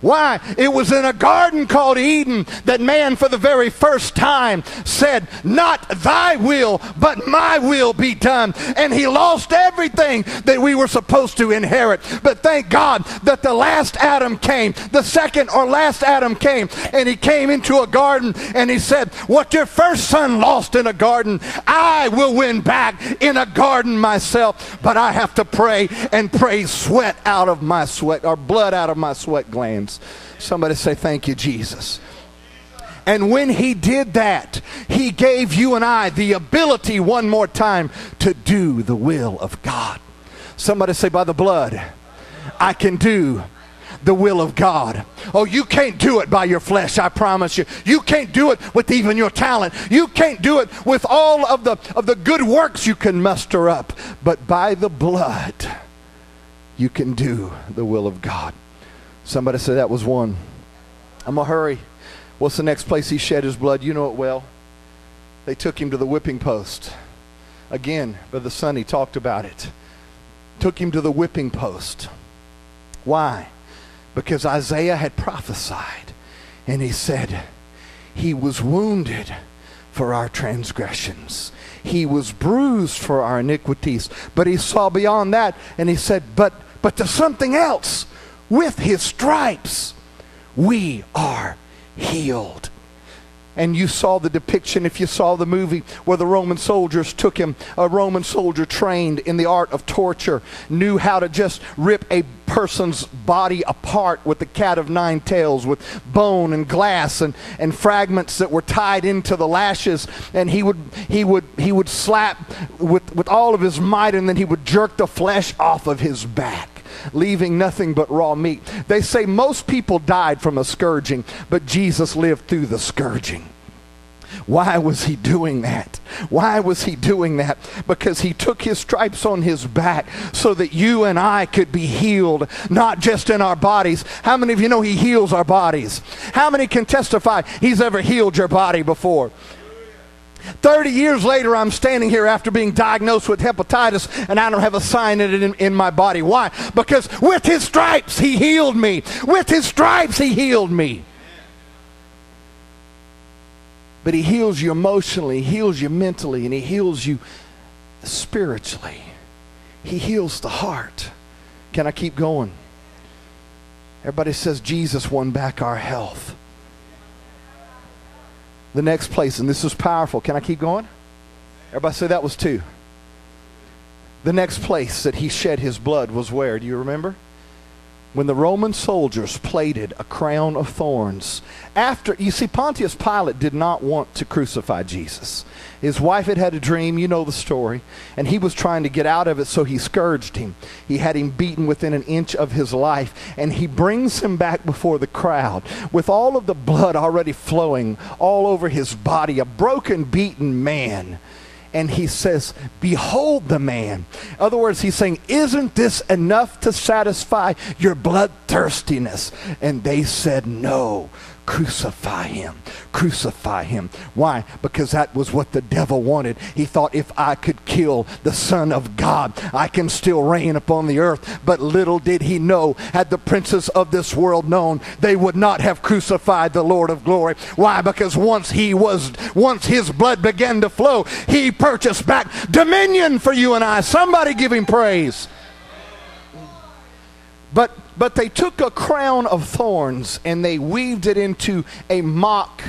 Why? It was in a garden called Eden that man, for the very first time, said, Not thy will, but my will be done. And he lost everything that we were supposed to inherit. But thank God that the last Adam came, the second or last Adam came, and he came into a garden and he said, What your first son lost in a garden, I will win back in a garden myself. But I have to pray and pray sweat out of my sweat, or blood out of my sweat gland. Somebody say, Thank you, Jesus. And when he did that, he gave you and I the ability one more time to do the will of God. Somebody say, By the blood, I can do the will of God. Oh, you can't do it by your flesh, I promise you. You can't do it with even your talent. You can't do it with all of the of the good works you can muster up. But by the blood, you can do the will of God. Somebody said that was one. I'm going to hurry. What's the next place he shed his blood? You know it well. They took him to the whipping post. Again, Brother Sonny talked about it. Took him to the whipping post. Why? Because Isaiah had prophesied. And he said, He was wounded for our transgressions. He was bruised for our iniquities. But he saw beyond that and he said, But but to something else with his stripes, we are healed. and you saw the depiction, if you saw the movie where the Roman soldiers took him, a Roman soldier trained in the art of torture, knew how to just rip a person's body apart with the cat of nine tails, with bone and glass and, and fragments that were tied into the lashes, and he would he would he would slap with, with all of his might, and then he would jerk the flesh off of his back leaving nothing but raw meat. They say most people died from a scourging, but Jesus lived through the scourging. Why was he doing that? Why was he doing that? Because he took his stripes on his back so that you and I could be healed, not just in our bodies. How many of you know he heals our bodies? How many can testify he's ever healed your body before? 30 years later, I'm standing here after being diagnosed with hepatitis and I don't have a sign in it in, in, my body. Why? Because with his stripes, he healed me. With his stripes, he healed me. But he heals you emotionally, he heals you mentally, and he heals you spiritually. He heals the heart. Can I keep going? Everybody says Jesus won back our health. The next place, and this is powerful. Can I keep going? Everybody say that was two. The next place that he shed his blood was where? Do you remember? When the Roman soldiers plaited a crown of thorns. After, you see, Pontius Pilate did not want to crucify Jesus. His wife had had a dream, you know the story, and he was trying to get out of it, so he scourged him. He had him beaten within an inch of his life, and he brings him back before the crowd with all of the blood already flowing all over his body, a broken, beaten man and he says, Behold the man. In other words, he's saying, Isn't this enough to satisfy your bloodthirstiness? And they said, No. Crucify him. Crucify him. Why? Because that was what the devil wanted. He thought if I could kill the Son of God, I can still reign upon the earth. But little did he know, had the princes of this world known, they would not have crucified the Lord of glory. Why? Because once he was, once his blood began to flow, he purchased back dominion for you and I. Somebody give him praise. But but they took a crown of thorns and they weaved it into a mock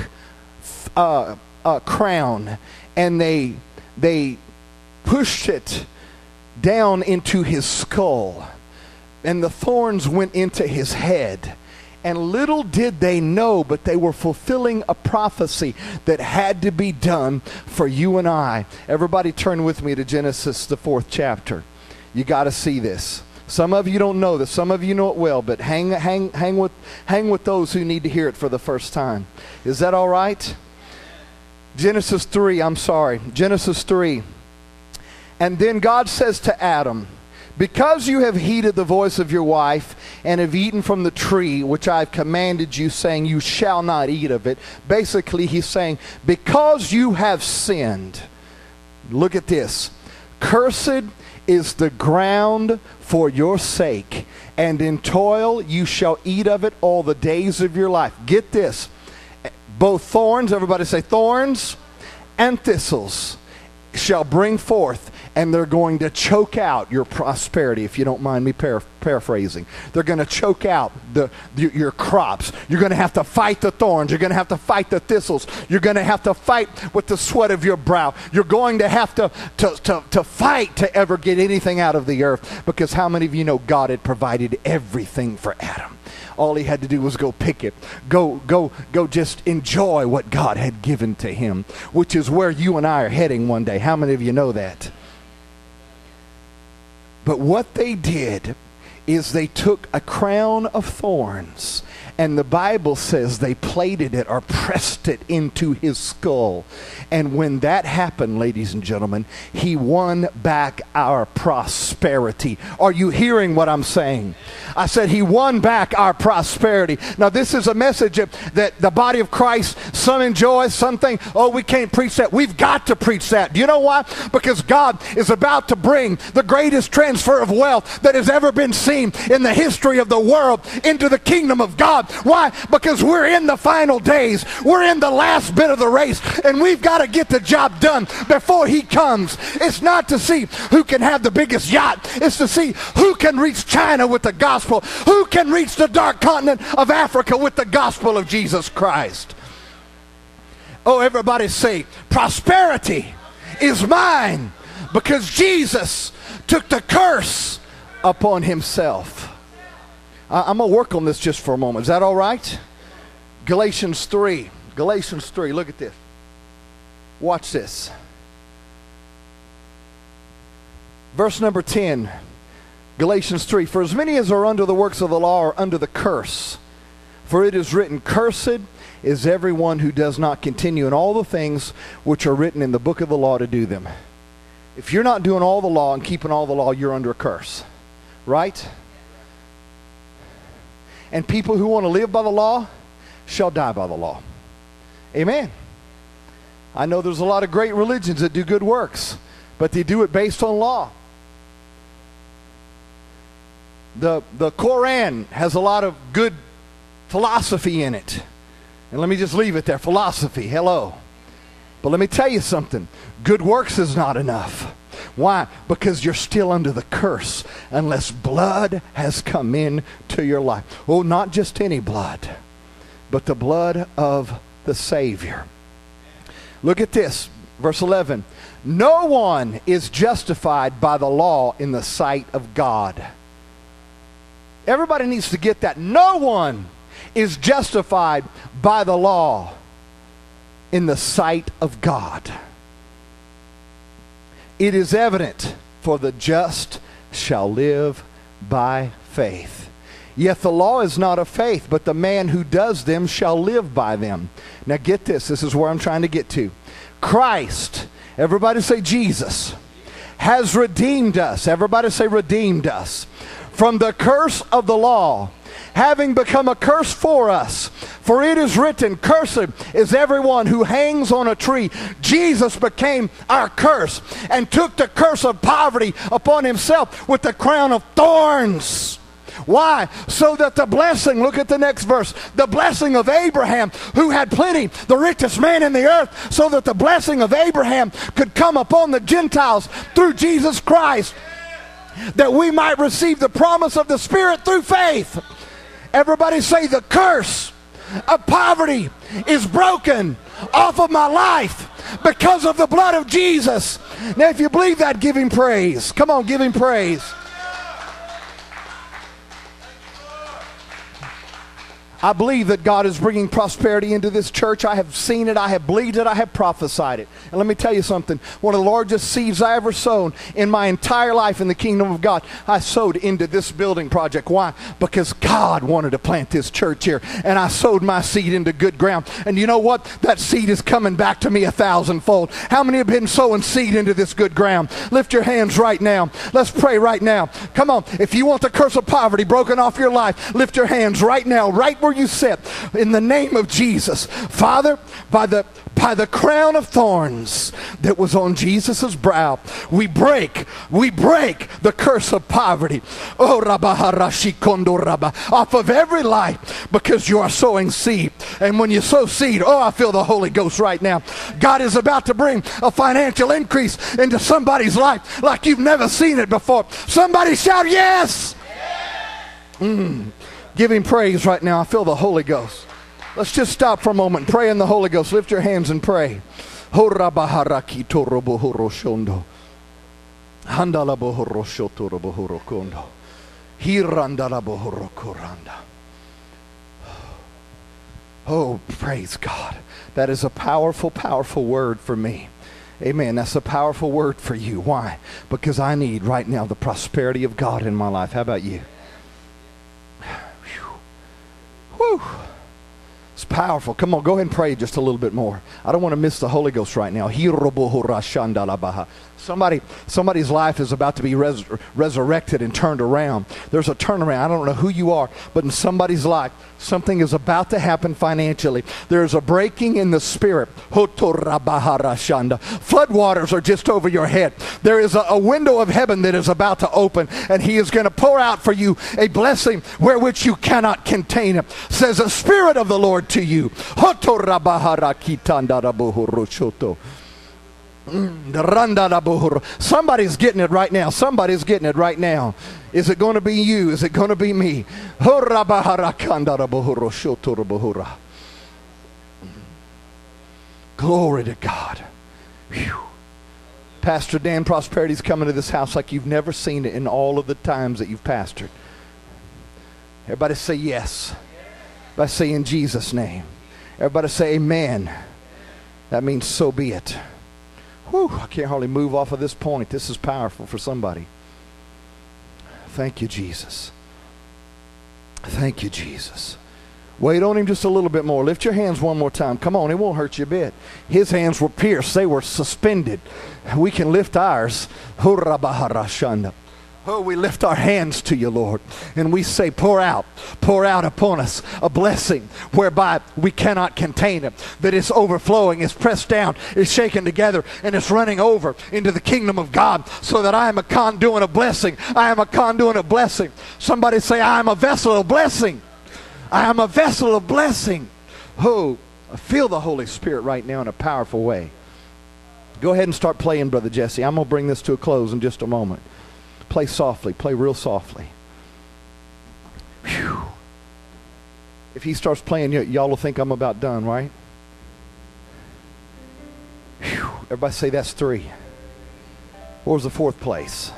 uh, crown and they, they pushed it down into his skull. And the thorns went into his head. And little did they know, but they were fulfilling a prophecy that had to be done for you and I. Everybody turn with me to Genesis, the fourth chapter. You got to see this. Some of you don't know this. Some of you know it well, but hang, hang, hang, with, hang with those who need to hear it for the first time. Is that all right? Genesis 3, I'm sorry. Genesis 3. And then God says to Adam, Because you have heeded the voice of your wife and have eaten from the tree which I've commanded you, saying, You shall not eat of it. Basically, he's saying, Because you have sinned. Look at this. Cursed is the ground for your sake, and in toil you shall eat of it all the days of your life. Get this both thorns, everybody say thorns, and thistles shall bring forth and they're going to choke out your prosperity, if you don't mind me para- paraphrasing. They're going to choke out the, the, your crops. You're going to have to fight the thorns. You're going to have to fight the thistles. You're going to have to fight with the sweat of your brow. You're going to have to, to, to, to fight to ever get anything out of the earth because how many of you know God had provided everything for Adam? All he had to do was go pick it. Go go go just enjoy what god had given to him which is where you and i are heading one day. How many of you know that? But what they did is they took a crown of thorns and the Bible says they plaited it or pressed it into his skull. And when that happened, ladies and gentlemen, he won back our prosperity. Are you hearing what I'm saying? I said he won back our prosperity. Now, this is a message that the body of Christ, some enjoy, some think, oh, we can't preach that. We've got to preach that. Do you know why? Because God is about to bring the greatest transfer of wealth that has ever been seen in the history of the world into the kingdom of God. Why? Because we're in the final days. We're in the last bit of the race, and we've got to get the job done before he comes. It's not to see who can have the biggest yacht. It's to see who can reach China with the gospel, who can reach the dark continent of Africa with the gospel of Jesus Christ. Oh, everybody say, prosperity is mine because Jesus took the curse upon himself. I'm going to work on this just for a moment. Is that all right? Galatians 3. Galatians 3. Look at this. Watch this. Verse number 10. Galatians 3. For as many as are under the works of the law are under the curse. For it is written, Cursed is everyone who does not continue in all the things which are written in the book of the law to do them. If you're not doing all the law and keeping all the law, you're under a curse. Right? And people who want to live by the law shall die by the law. Amen. I know there's a lot of great religions that do good works, but they do it based on law. The, the Koran has a lot of good philosophy in it. And let me just leave it there philosophy. Hello. But let me tell you something good works is not enough. Why? Because you're still under the curse unless blood has come in to your life. Oh, not just any blood, but the blood of the Savior. Look at this, verse 11. No one is justified by the law in the sight of God. Everybody needs to get that. No one is justified by the law in the sight of God. It is evident, for the just shall live by faith. Yet the law is not of faith, but the man who does them shall live by them. Now get this, this is where I'm trying to get to. Christ, everybody say Jesus, has redeemed us. Everybody say redeemed us from the curse of the law having become a curse for us. For it is written, Cursed is everyone who hangs on a tree. Jesus became our curse and took the curse of poverty upon himself with the crown of thorns. Why? So that the blessing, look at the next verse, the blessing of Abraham, who had plenty, the richest man in the earth, so that the blessing of Abraham could come upon the Gentiles through Jesus Christ, that we might receive the promise of the Spirit through faith. Everybody say, the curse of poverty is broken off of my life because of the blood of Jesus. Now, if you believe that, give him praise. Come on, give him praise. I believe that God is bringing prosperity into this church. I have seen it, I have believed it, I have prophesied it. And let me tell you something one of the largest seeds I ever sown in my entire life in the kingdom of God, I sowed into this building project. Why? Because God wanted to plant this church here. And I sowed my seed into good ground. And you know what? That seed is coming back to me a thousandfold. How many have been sowing seed into this good ground? Lift your hands right now. Let's pray right now. Come on. If you want the curse of poverty broken off your life, lift your hands right now, right where you sit in the name of Jesus. Father, by the by the crown of thorns that was on Jesus' brow, we break, we break the curse of poverty. Oh, Rabaharashi Kondo Rabba, off of every life because you are sowing seed. And when you sow seed, oh, I feel the Holy Ghost right now. God is about to bring a financial increase into somebody's life like you've never seen it before. Somebody shout, Yes! Mm. Give him praise right now. I feel the Holy Ghost. Let's just stop for a moment. Pray in the Holy Ghost. Lift your hands and pray. Oh, praise God. That is a powerful, powerful word for me. Amen. That's a powerful word for you. Why? Because I need right now the prosperity of God in my life. How about you? It's powerful. Come on, go ahead and pray just a little bit more. I don't want to miss the Holy Ghost right now. Somebody, somebody's life is about to be res- resurrected and turned around. There's a turnaround. I don't know who you are, but in somebody's life, something is about to happen financially. There's a breaking in the spirit. Floodwaters are just over your head. There is a, a window of heaven that is about to open, and He is going to pour out for you a blessing where which you cannot contain it. Says the Spirit of the Lord to you. Mm, Somebody's getting it right now. Somebody's getting it right now. Is it going to be you? Is it going to be me? Glory to God. Whew. Pastor Dan Prosperity's coming to this house like you've never seen it in all of the times that you've pastored. Everybody say yes. Everybody say in Jesus' name. Everybody say amen. That means so be it. Whew, I can't hardly move off of this point. This is powerful for somebody. Thank you, Jesus. Thank you, Jesus. Wait on him just a little bit more. Lift your hands one more time. Come on, it won't hurt you a bit. His hands were pierced, they were suspended. We can lift ours. Oh, we lift our hands to you, Lord, and we say, Pour out, pour out upon us a blessing whereby we cannot contain it, that is overflowing, it's pressed down, it's shaken together, and it's running over into the kingdom of God, so that I am a conduit of blessing. I am a conduit of blessing. Somebody say, I am a vessel of blessing. I am a vessel of blessing. Oh, I feel the Holy Spirit right now in a powerful way. Go ahead and start playing, Brother Jesse. I'm going to bring this to a close in just a moment. Play softly, play real softly. Whew. If he starts playing, y'all will think I'm about done, right? Whew. Everybody say that's three. What was the fourth place?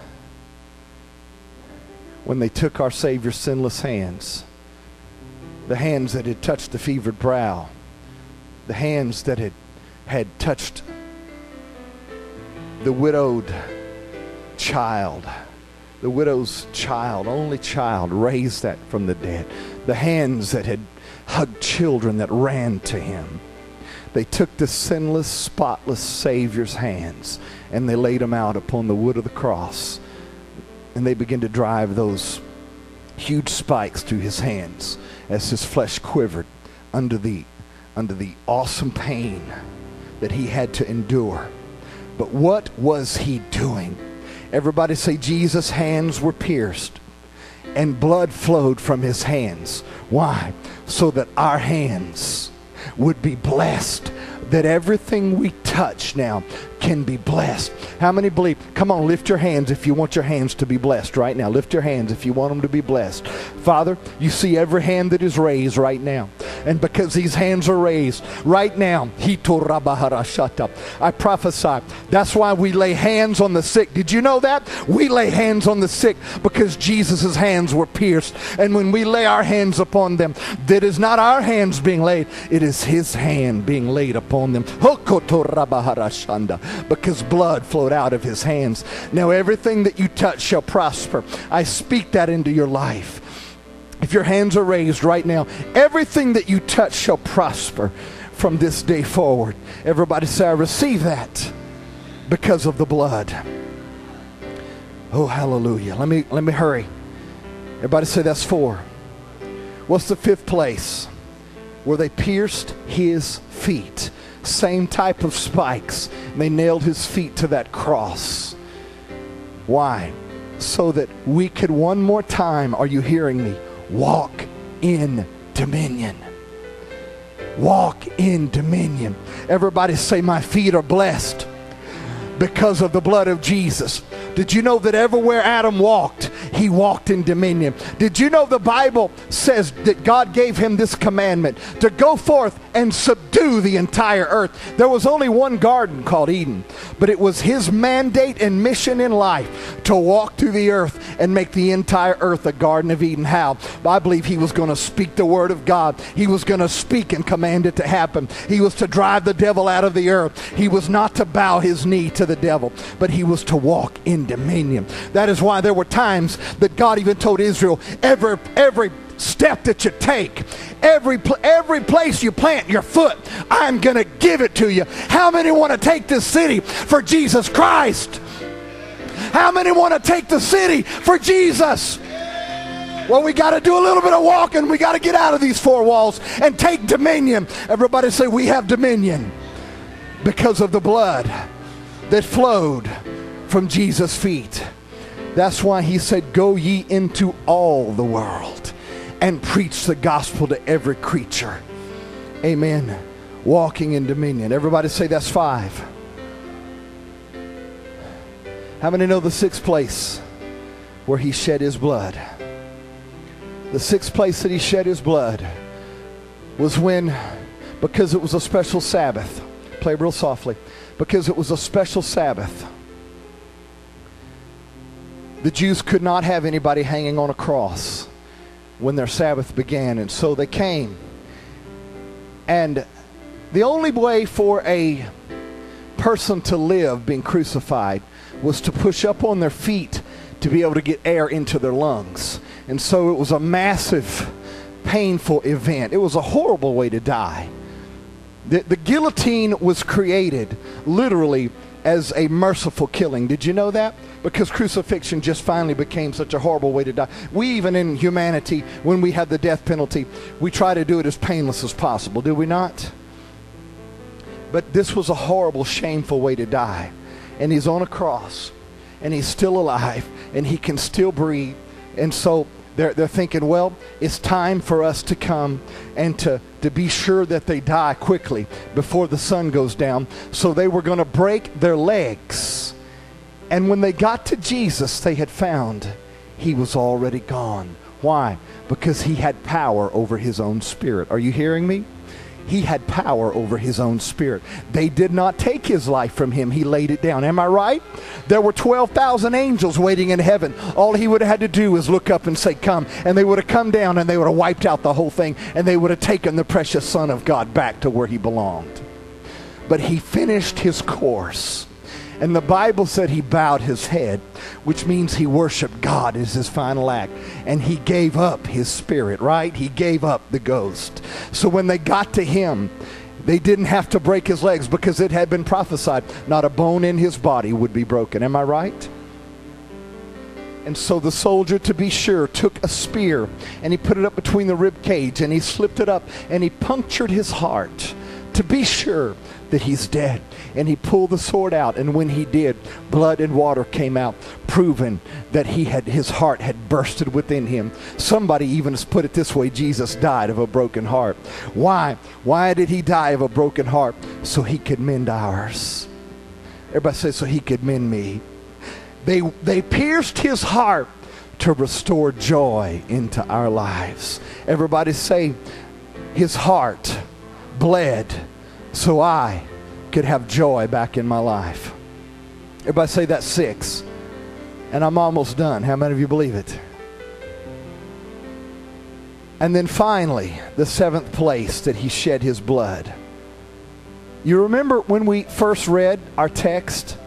When they took our Savior's sinless hands the hands that had touched the fevered brow, the hands that had, had touched the widowed child, the widow's child, only child, raised that from the dead, the hands that had hugged children that ran to him. They took the sinless, spotless Savior's hands and they laid them out upon the wood of the cross. And they began to drive those huge spikes through his hands as his flesh quivered under the, under the awesome pain that he had to endure. But what was he doing? Everybody say, Jesus' hands were pierced and blood flowed from his hands. Why? So that our hands would be blessed, that everything we touch now can be blessed. How many believe? Come on, lift your hands if you want your hands to be blessed right now. Lift your hands if you want them to be blessed. Father, you see every hand that is raised right now. And because these hands are raised right now, I prophesy. That's why we lay hands on the sick. Did you know that? We lay hands on the sick because Jesus' hands were pierced. And when we lay our hands upon them, that is not our hands being laid, it is His hand being laid upon them because blood flowed out of his hands. Now everything that you touch shall prosper. I speak that into your life. If your hands are raised right now, everything that you touch shall prosper from this day forward. Everybody say, I receive that because of the blood. Oh, hallelujah. Let me let me hurry. Everybody say that's four. What's the fifth place? Where they pierced his feet same type of spikes. And they nailed his feet to that cross. Why? So that we could one more time, are you hearing me? Walk in dominion. Walk in dominion. Everybody say, My feet are blessed because of the blood of Jesus. Did you know that everywhere Adam walked, he walked in dominion? Did you know the Bible says that God gave him this commandment to go forth and subdue the entire earth? There was only one garden called Eden, but it was his mandate and mission in life to walk through the earth and make the entire earth a garden of Eden. How? I believe he was going to speak the word of God. He was going to speak and command it to happen. He was to drive the devil out of the earth. He was not to bow his knee to the devil, but he was to walk in dominion. That is why there were times that God even told Israel, every, every step that you take, every, every place you plant your foot, I'm going to give it to you. How many want to take this city for Jesus Christ? How many want to take the city for Jesus? Well, we got to do a little bit of walking. We got to get out of these four walls and take dominion. Everybody say, We have dominion because of the blood that flowed from Jesus' feet. That's why he said, Go ye into all the world and preach the gospel to every creature. Amen. Walking in dominion. Everybody say that's five. How many know the sixth place where he shed his blood? The sixth place that he shed his blood was when, because it was a special Sabbath, play real softly, because it was a special Sabbath. The Jews could not have anybody hanging on a cross when their Sabbath began, and so they came. And the only way for a person to live being crucified was to push up on their feet to be able to get air into their lungs. And so it was a massive, painful event. It was a horrible way to die. The, the guillotine was created literally as a merciful killing. Did you know that? Because crucifixion just finally became such a horrible way to die. We, even in humanity, when we have the death penalty, we try to do it as painless as possible, do we not? But this was a horrible, shameful way to die. And he's on a cross, and he's still alive, and he can still breathe. And so they're, they're thinking, well, it's time for us to come and to, to be sure that they die quickly before the sun goes down. So they were going to break their legs. And when they got to Jesus, they had found he was already gone. Why? Because he had power over his own spirit. Are you hearing me? He had power over his own spirit. They did not take his life from him, he laid it down. Am I right? There were 12,000 angels waiting in heaven. All he would have had to do was look up and say, Come. And they would have come down and they would have wiped out the whole thing and they would have taken the precious Son of God back to where he belonged. But he finished his course. And the Bible said he bowed his head, which means he worshiped God as his final act. And he gave up his spirit, right? He gave up the ghost. So when they got to him, they didn't have to break his legs because it had been prophesied not a bone in his body would be broken. Am I right? And so the soldier, to be sure, took a spear and he put it up between the rib cage and he slipped it up and he punctured his heart to be sure that he's dead. And he pulled the sword out, and when he did, blood and water came out, proving that he had his heart had bursted within him. Somebody even has put it this way: Jesus died of a broken heart. Why? Why did he die of a broken heart? So he could mend ours. Everybody say, so he could mend me. They they pierced his heart to restore joy into our lives. Everybody say, his heart bled so I could have joy back in my life. Everybody say that's six. And I'm almost done. How many of you believe it? And then finally, the seventh place that he shed his blood. You remember when we first read our text?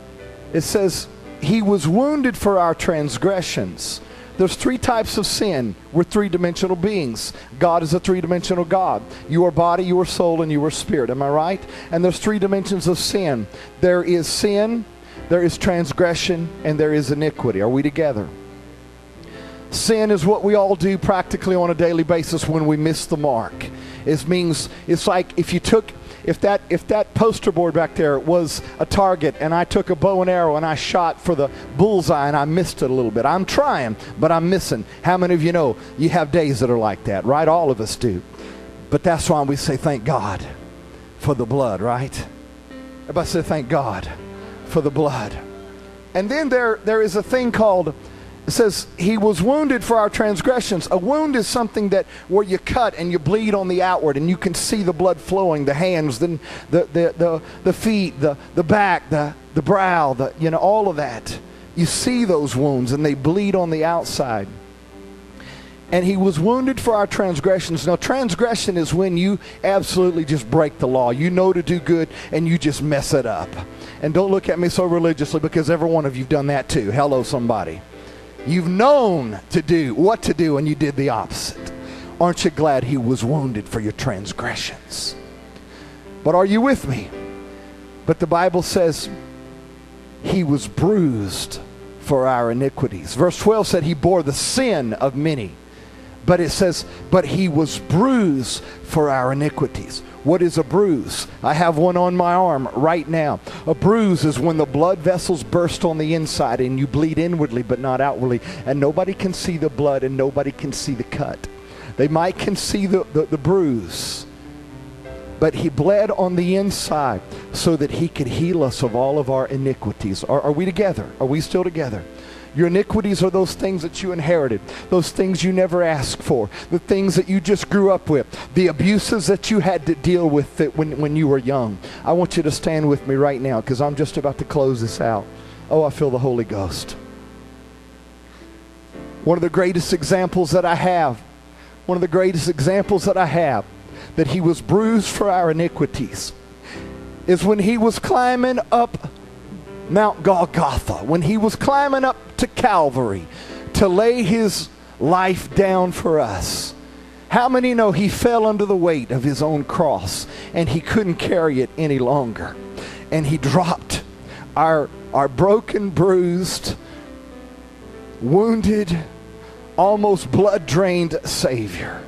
It says, He was wounded for our transgressions there's three types of sin. We're three dimensional beings. God is a three dimensional God. You are body, you are soul, and you are spirit. Am I right? And there's three dimensions of sin there is sin, there is transgression, and there is iniquity. Are we together? Sin is what we all do practically on a daily basis when we miss the mark. It means it's like if you took if that if that poster board back there was a target and I took a bow and arrow and I shot for the bullseye and I missed it a little bit. I'm trying, but I'm missing. How many of you know you have days that are like that, right? All of us do. But that's why we say thank God for the blood, right? Everybody say thank God for the blood. And then there there is a thing called it says he was wounded for our transgressions. A wound is something that where you cut and you bleed on the outward and you can see the blood flowing, the hands, then the, the, the, the feet, the, the back, the, the brow, the, you know, all of that. You see those wounds and they bleed on the outside. And he was wounded for our transgressions. Now, transgression is when you absolutely just break the law. You know to do good and you just mess it up. And don't look at me so religiously because every one of you've done that too. Hello, somebody. You've known to do what to do, and you did the opposite. Aren't you glad he was wounded for your transgressions? But are you with me? But the Bible says he was bruised for our iniquities. Verse 12 said he bore the sin of many. But it says, but he was bruised for our iniquities. What is a bruise? I have one on my arm right now. A bruise is when the blood vessels burst on the inside and you bleed inwardly but not outwardly, and nobody can see the blood and nobody can see the cut. They might can see the, the, the bruise, but he bled on the inside so that he could heal us of all of our iniquities. Are, are we together? Are we still together? Your iniquities are those things that you inherited, those things you never asked for, the things that you just grew up with, the abuses that you had to deal with when, when you were young. I want you to stand with me right now because I'm just about to close this out. Oh, I feel the Holy Ghost. One of the greatest examples that I have, one of the greatest examples that I have, that he was bruised for our iniquities, is when he was climbing up Mount Golgotha, when he was climbing up to Calvary to lay his life down for us. How many know he fell under the weight of his own cross and he couldn't carry it any longer? And he dropped our, our broken, bruised, wounded, almost blood drained Savior.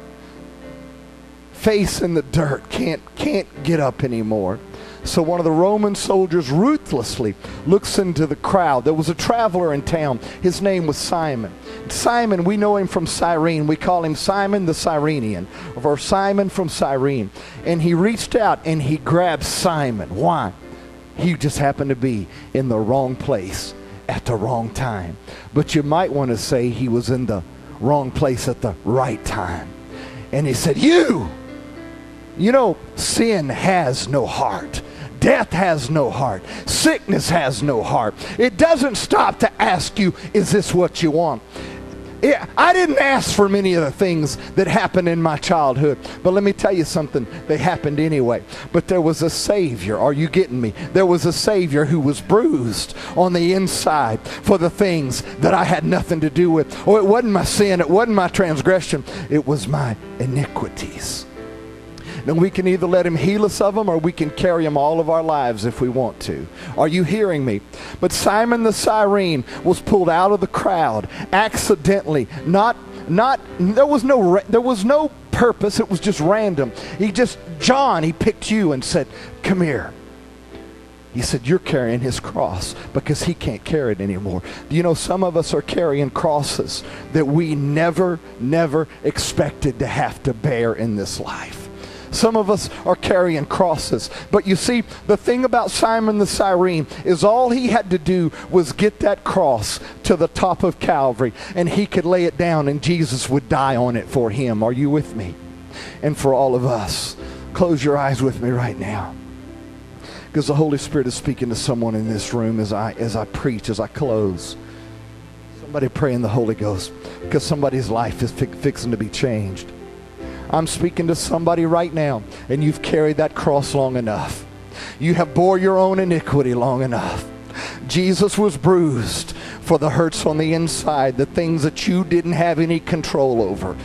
Face in the dirt, can't, can't get up anymore. So one of the Roman soldiers ruthlessly looks into the crowd. There was a traveler in town. His name was Simon. Simon, we know him from Cyrene. We call him Simon the Cyrenian, or Simon from Cyrene. And he reached out and he grabbed Simon. Why? He just happened to be in the wrong place at the wrong time. But you might want to say he was in the wrong place at the right time. And he said, You! You know, sin has no heart. Death has no heart. Sickness has no heart. It doesn't stop to ask you, is this what you want? I didn't ask for many of the things that happened in my childhood, but let me tell you something. They happened anyway. But there was a Savior. Are you getting me? There was a Savior who was bruised on the inside for the things that I had nothing to do with. Oh, it wasn't my sin, it wasn't my transgression, it was my iniquities. And we can either let him heal us of them or we can carry them all of our lives if we want to. Are you hearing me? But Simon the Cyrene was pulled out of the crowd accidentally. Not not there was no there was no purpose. It was just random. He just John, he picked you and said, "Come here." He said, You're carrying his cross because he can't carry it anymore. You know, some of us are carrying crosses that we never, never expected to have to bear in this life. Some of us are carrying crosses. But you see, the thing about Simon the Cyrene is all he had to do was get that cross to the top of Calvary and he could lay it down and Jesus would die on it for him. Are you with me? And for all of us. Close your eyes with me right now. Because the Holy Spirit is speaking to someone in this room as I as I preach, as I close. Somebody pray in the Holy Ghost because somebody's life is fi- fixing to be changed. I'm speaking to somebody right now, and you've carried that cross long enough. You have bore your own iniquity long enough. Jesus was bruised for the hurts on the inside, the things that you didn't have any control over.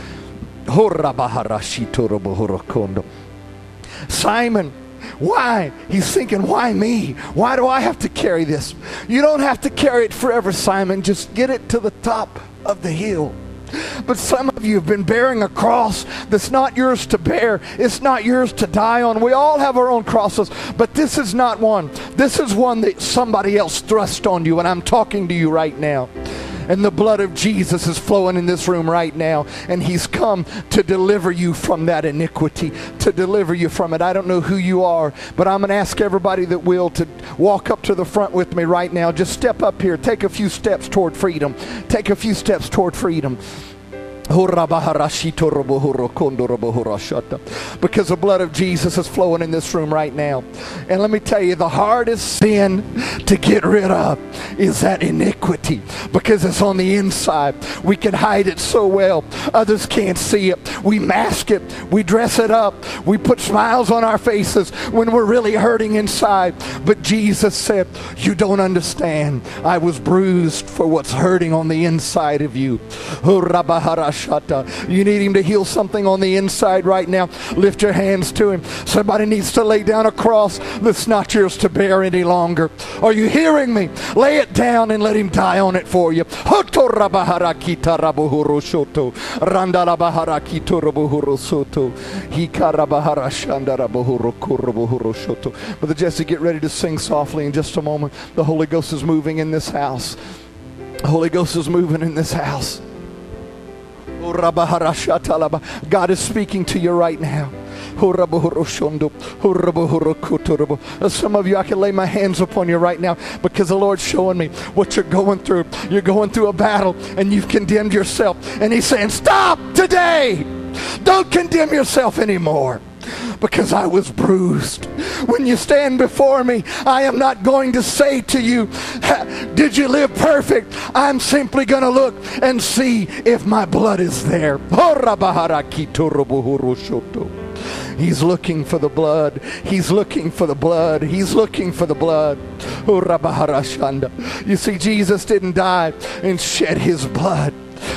Simon, why? He's thinking, why me? Why do I have to carry this? You don't have to carry it forever, Simon. Just get it to the top of the hill. But some of you have been bearing a cross that's not yours to bear. It's not yours to die on. We all have our own crosses, but this is not one. This is one that somebody else thrust on you, and I'm talking to you right now. And the blood of Jesus is flowing in this room right now. And He's come to deliver you from that iniquity, to deliver you from it. I don't know who you are, but I'm going to ask everybody that will to walk up to the front with me right now. Just step up here. Take a few steps toward freedom. Take a few steps toward freedom. Because the blood of Jesus is flowing in this room right now. And let me tell you, the hardest sin to get rid of is that iniquity because it's on the inside. We can hide it so well, others can't see it. We mask it, we dress it up, we put smiles on our faces when we're really hurting inside. But Jesus said, You don't understand. I was bruised for what's hurting on the inside of you. You need him to heal something on the inside right now. Lift your hands to him. Somebody needs to lay down a cross that's not yours to bear any longer. Are you hearing me? Lay it down and let him die on it for you. Brother Jesse, get ready to sing softly in just a moment. The Holy Ghost is moving in this house. The Holy Ghost is moving in this house. God is speaking to you right now. Some of you, I can lay my hands upon you right now because the Lord's showing me what you're going through. You're going through a battle and you've condemned yourself. And He's saying, Stop today. Don't condemn yourself anymore because I was bruised. When you stand before me, I am not going to say to you, Did you live perfect? I'm simply going to look and see if my blood is there. He's looking for the blood. He's looking for the blood. He's looking for the blood. You see, Jesus didn't die and shed his blood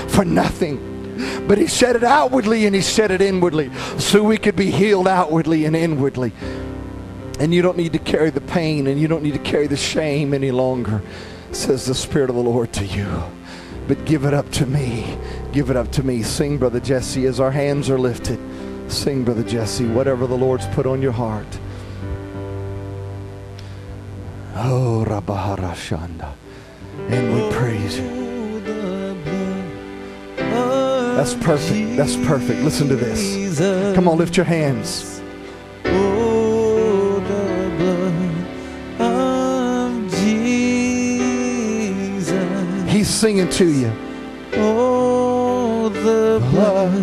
for nothing. But he said it outwardly and he said it inwardly so we could be healed outwardly and inwardly. And you don't need to carry the pain and you don't need to carry the shame any longer, says the Spirit of the Lord to you. But give it up to me. Give it up to me. Sing, Brother Jesse, as our hands are lifted. Sing, Brother Jesse, whatever the Lord's put on your heart. Oh, Rabahara Shanda. And we praise you. That's perfect. That's perfect. Listen to this. Come on, lift your hands. He's singing to you. Oh, the blood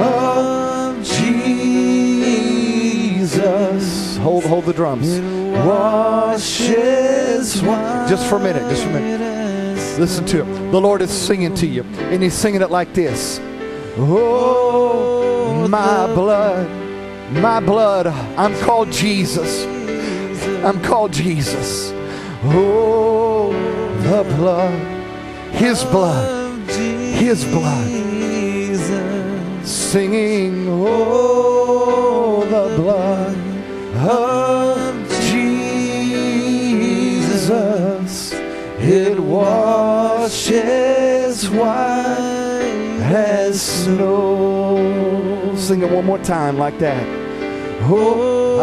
of Jesus. Hold, hold the drums. washes. Just for a minute. Just for a minute. Listen to it. The Lord is singing to you, and He's singing it like this Oh, my blood, my blood. I'm called Jesus. I'm called Jesus. Oh, the blood, His blood, His blood. Singing, Oh, snow. Sing it one more time like that. Oh,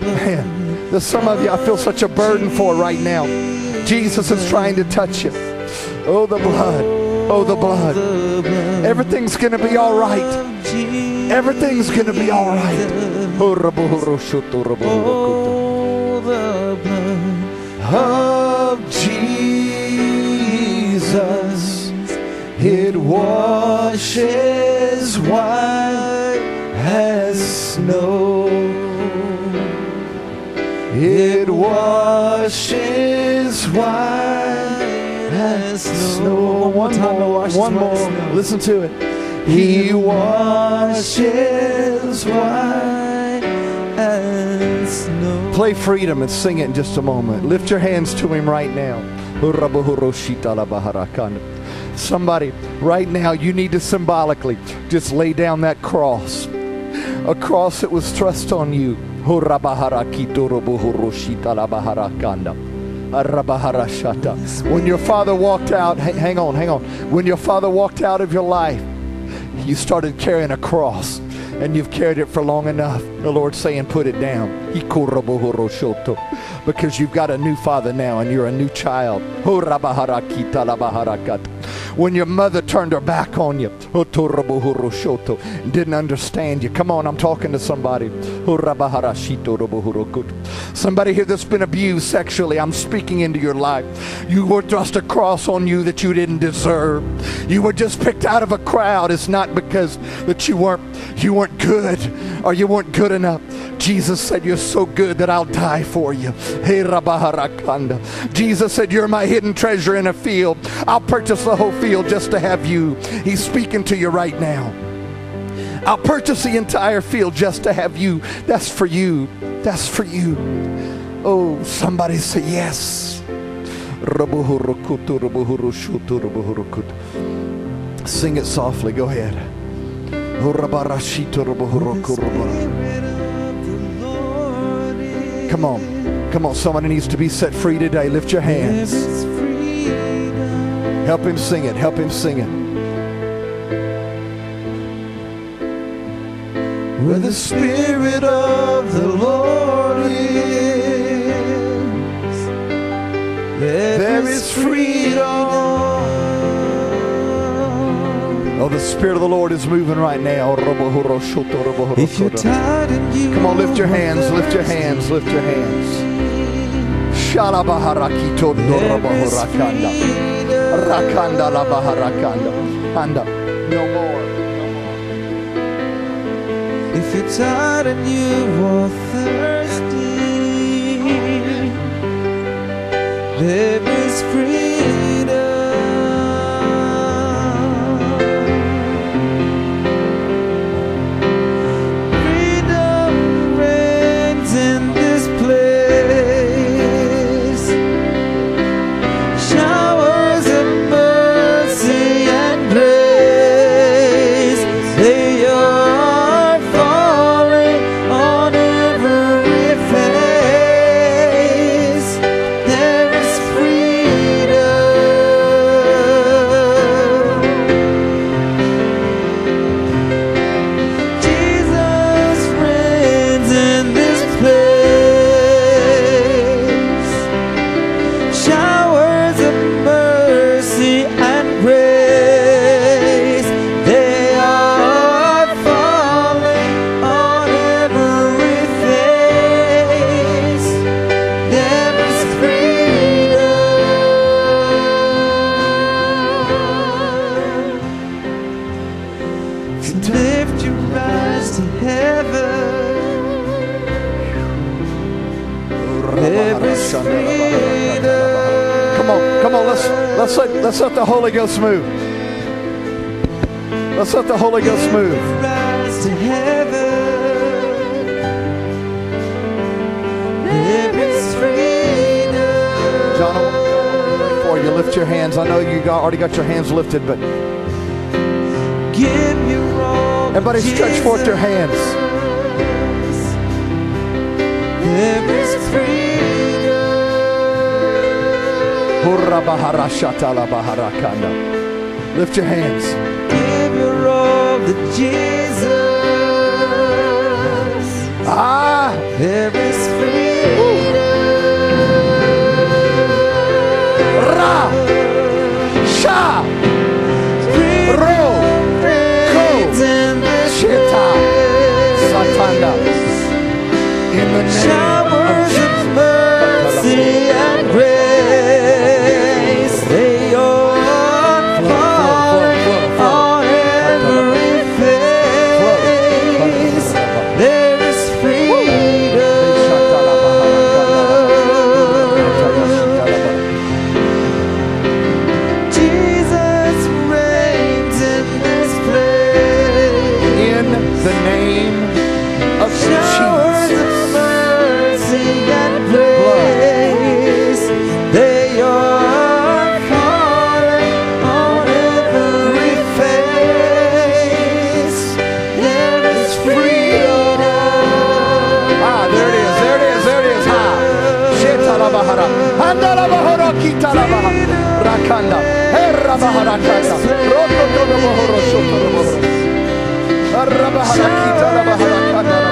man, there's some of you I feel such a burden for right now. Jesus is trying to touch you. Oh, the blood. Oh, the blood. Everything's going to be all right. Everything's going to be all right. Oh. Oh, the blood It washes white as snow. It washes white as snow. One more, one more. Listen to it. He washes white as snow. Play freedom and sing it in just a moment. Lift your hands to him right now. Somebody, right now, you need to symbolically just lay down that cross. A cross that was thrust on you. When your father walked out, hang on, hang on. When your father walked out of your life, you started carrying a cross and you've carried it for long enough. The Lord's saying, put it down. Because you've got a new father now and you're a new child. When your mother turned her back on you, didn't understand you. Come on, I'm talking to somebody. Somebody here that's been abused sexually, I'm speaking into your life. You were thrust a cross on you that you didn't deserve. You were just picked out of a crowd. It's not because that you weren't you weren't good or you weren't good enough. Jesus said, You're so good that I'll die for you. Jesus said, You're my hidden treasure in a field. I'll purchase the whole field just to have you. He's speaking to you right now. I'll purchase the entire field just to have you. That's for you. That's for you. Oh, somebody say yes. Sing it softly. Go ahead. Come on. Come on. Somebody needs to be set free today. Lift your hands. Help him sing it. Help him sing it. Where the Spirit of the Lord is, there, there is freedom. Oh, the Spirit of the Lord is moving right now. If you're tired and you Come on, lift your hands, lift your hands, lift your hands. Shalabaharakito Dorabahorakanda. Rakanda la baharakanda. And no more. If you're tired and you are thirsty, there is free. Come on, come on, let's let's let, let's let the Holy Ghost move. Let's let the Holy Ghost move. John, I for you. Lift your hands. I know you got, already got your hands lifted, but everybody stretch forth your hands. There is freedom. Lift your hands. Giver of the Jesus. Ah. There is. الرب هركي تلبى هركانا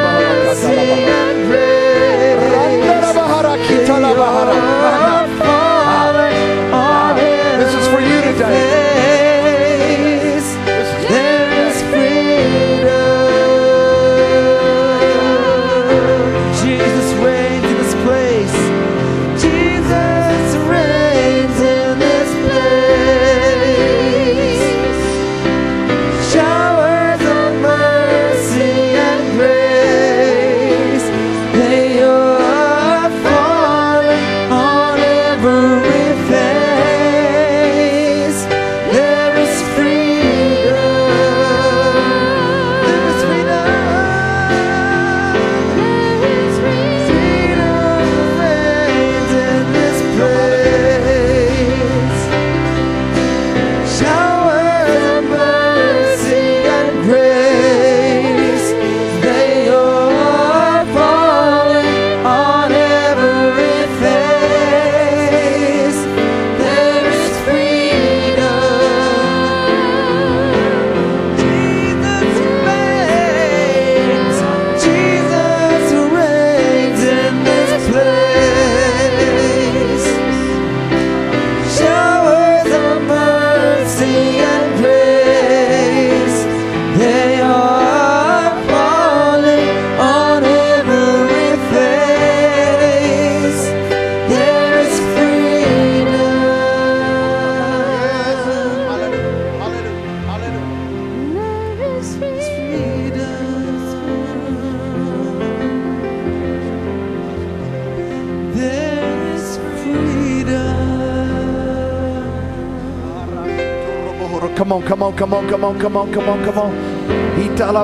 on, come on, come on, come on, come on, come on.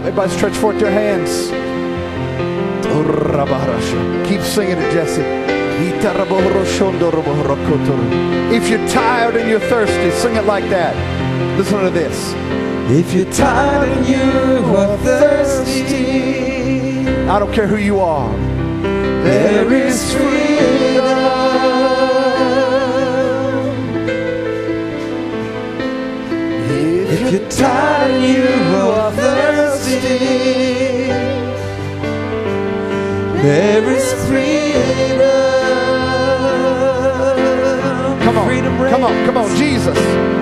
Everybody stretch forth your hands. Keep singing it, Jesse. If you're tired and you're thirsty, sing it like that. Listen to this. If you're tired and you are thirsty, I don't care who you are. There is freedom. tired and you are thirsty. There is freedom. Come on, freedom come on, come on, Jesus.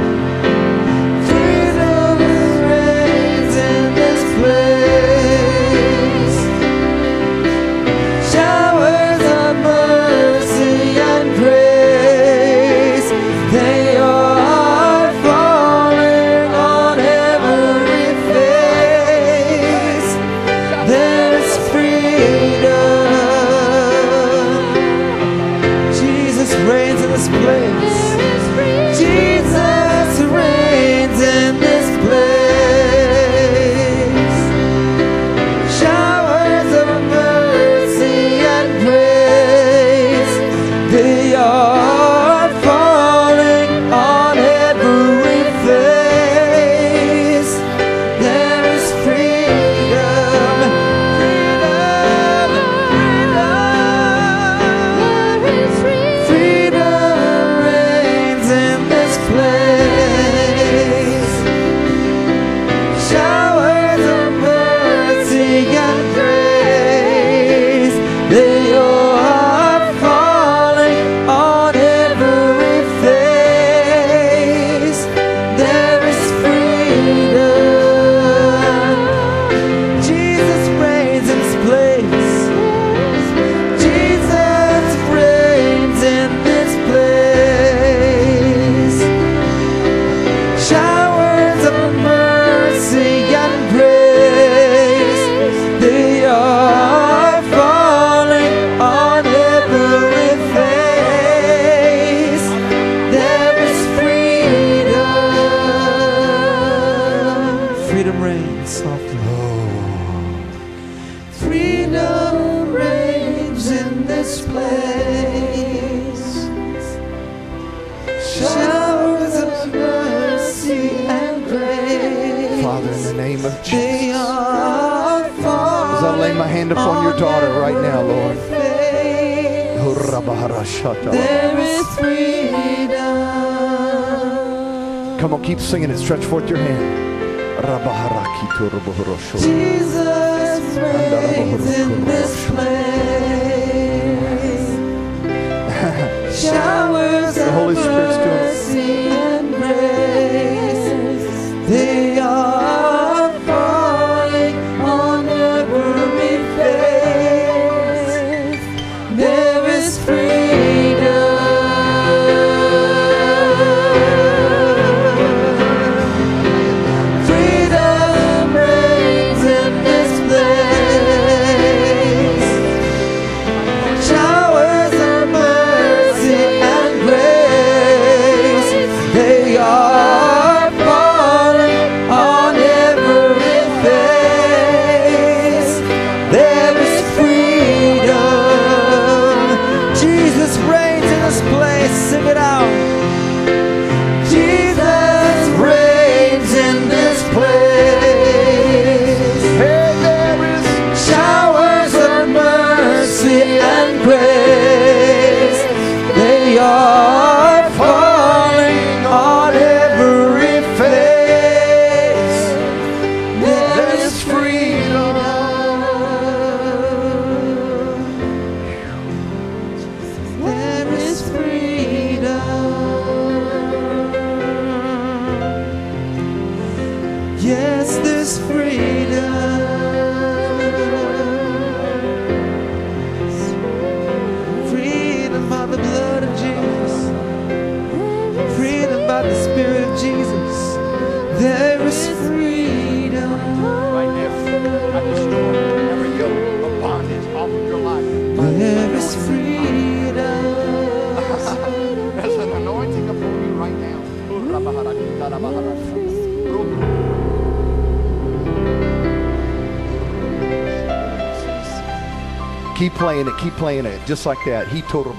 Keep playing it. Just like that. He total.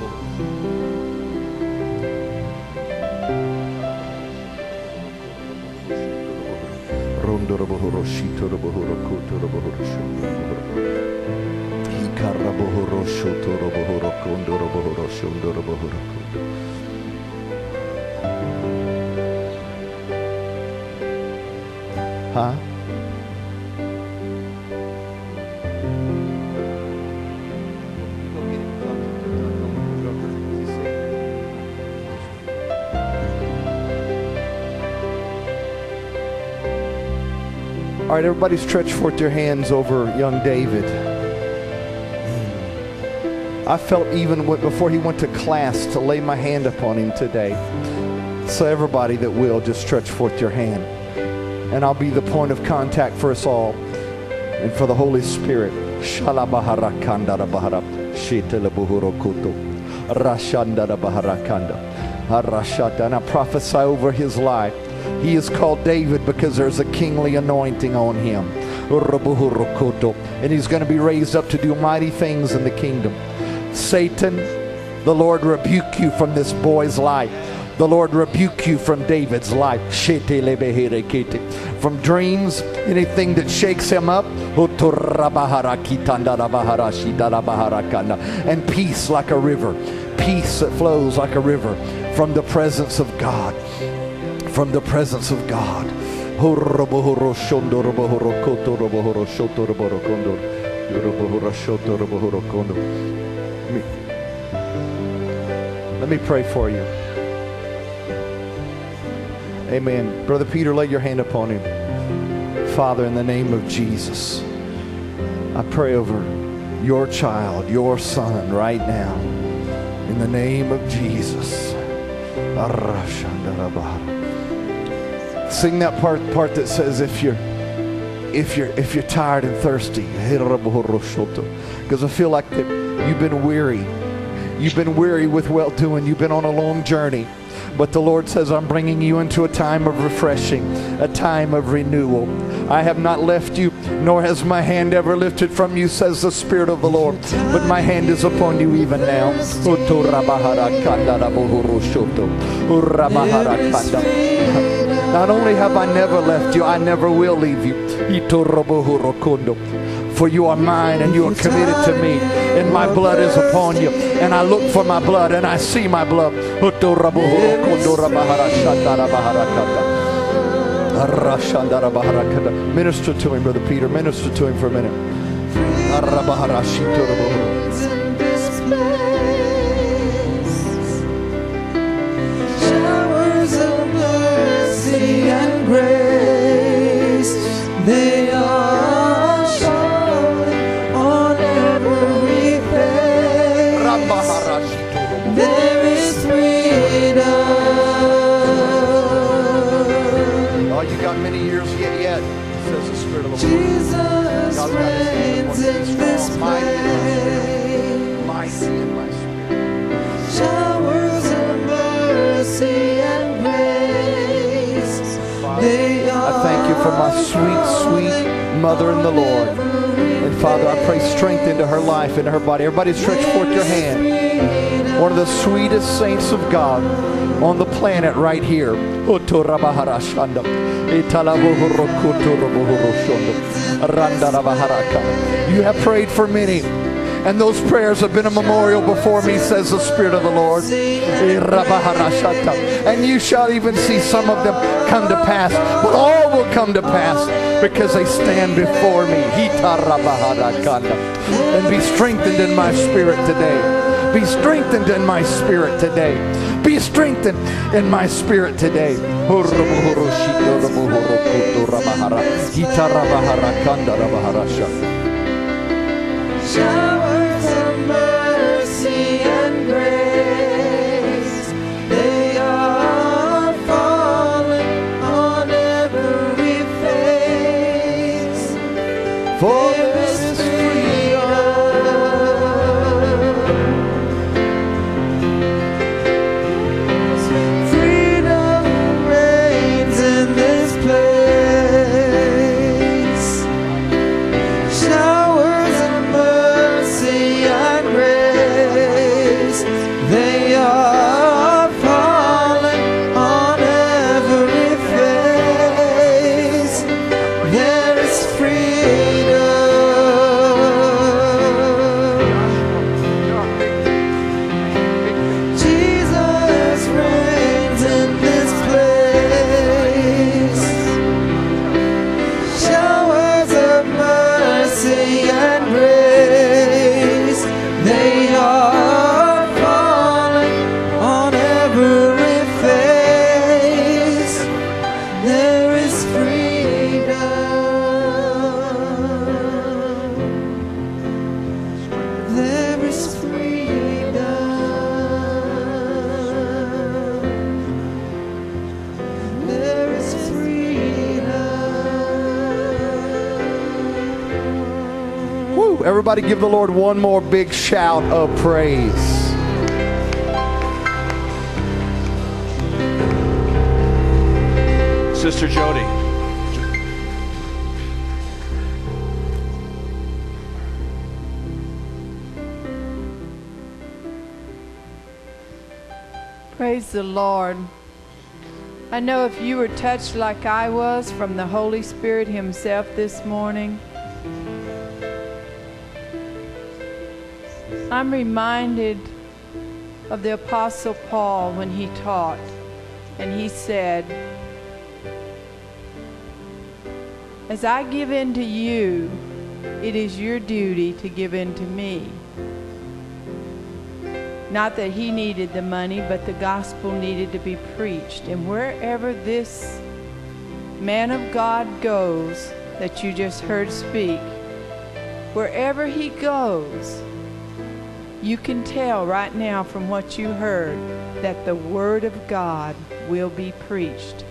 Huh? Right, everybody stretch forth your hands over young David. I felt even before he went to class to lay my hand upon him today. So, everybody that will, just stretch forth your hand. And I'll be the point of contact for us all and for the Holy Spirit. Shalabaharakandarabaharap, shitelabuhurokuto, rashandarabaharakanda, harashata. And I prophesy over his life. He is called David because there's a kingly anointing on him. And he's going to be raised up to do mighty things in the kingdom. Satan, the Lord rebuke you from this boy's life. The Lord rebuke you from David's life. From dreams, anything that shakes him up. And peace like a river. Peace that flows like a river from the presence of God. From the presence of God. Let me- pray for you. Amen. Brother Peter, lay your hand upon him. Father, in the name of Jesus, I pray over your child, your son, right now. In the name of Jesus. Sing that part part that says if you're if you're if you're tired and thirsty because i feel like that you've been weary. You've been weary with well doing. You've been on a long journey. But the lord says i'm bringing you into a time of refreshing a time of renewal. I have not left you nor has my hand ever lifted from you says the spirit of the lord. But my hand is upon you even now not only have I never left you, I never will leave you. For you are mine and you are committed to me, and my blood is upon you. And I look for my blood and I see my blood. Minister to him, Brother Peter. Minister to him for a minute. They are on every face. There is freedom. Oh, you got many years yet, yet, says the Spirit of the Lord. Jesus God's got his hand reigns in this place. Sweet, sweet mother in the Lord. And Father, I pray strength into her life, into her body. Everybody stretch forth your hand. One of the sweetest saints of God on the planet right here. You have prayed for many. And those prayers have been a memorial before me, says the Spirit of the Lord. And you shall even see some of them come to pass. But all will come to pass because they stand before me. And be strengthened in my spirit today. Be strengthened in my spirit today. Be strengthened in my spirit today. Showers give the Lord one more big shout of praise. Sister Jody. Praise the Lord. I know if you were touched like I was from the Holy Spirit Himself this morning, I'm reminded of the Apostle Paul when he taught, and he said, As I give in to you, it is your duty to give in to me. Not that he needed the money, but the gospel needed to be preached. And wherever this man of God goes that you just heard speak, wherever he goes, you can tell right now from what you heard that the Word of God will be preached.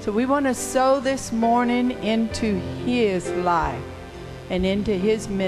So we want to sow this morning into his life and into his ministry.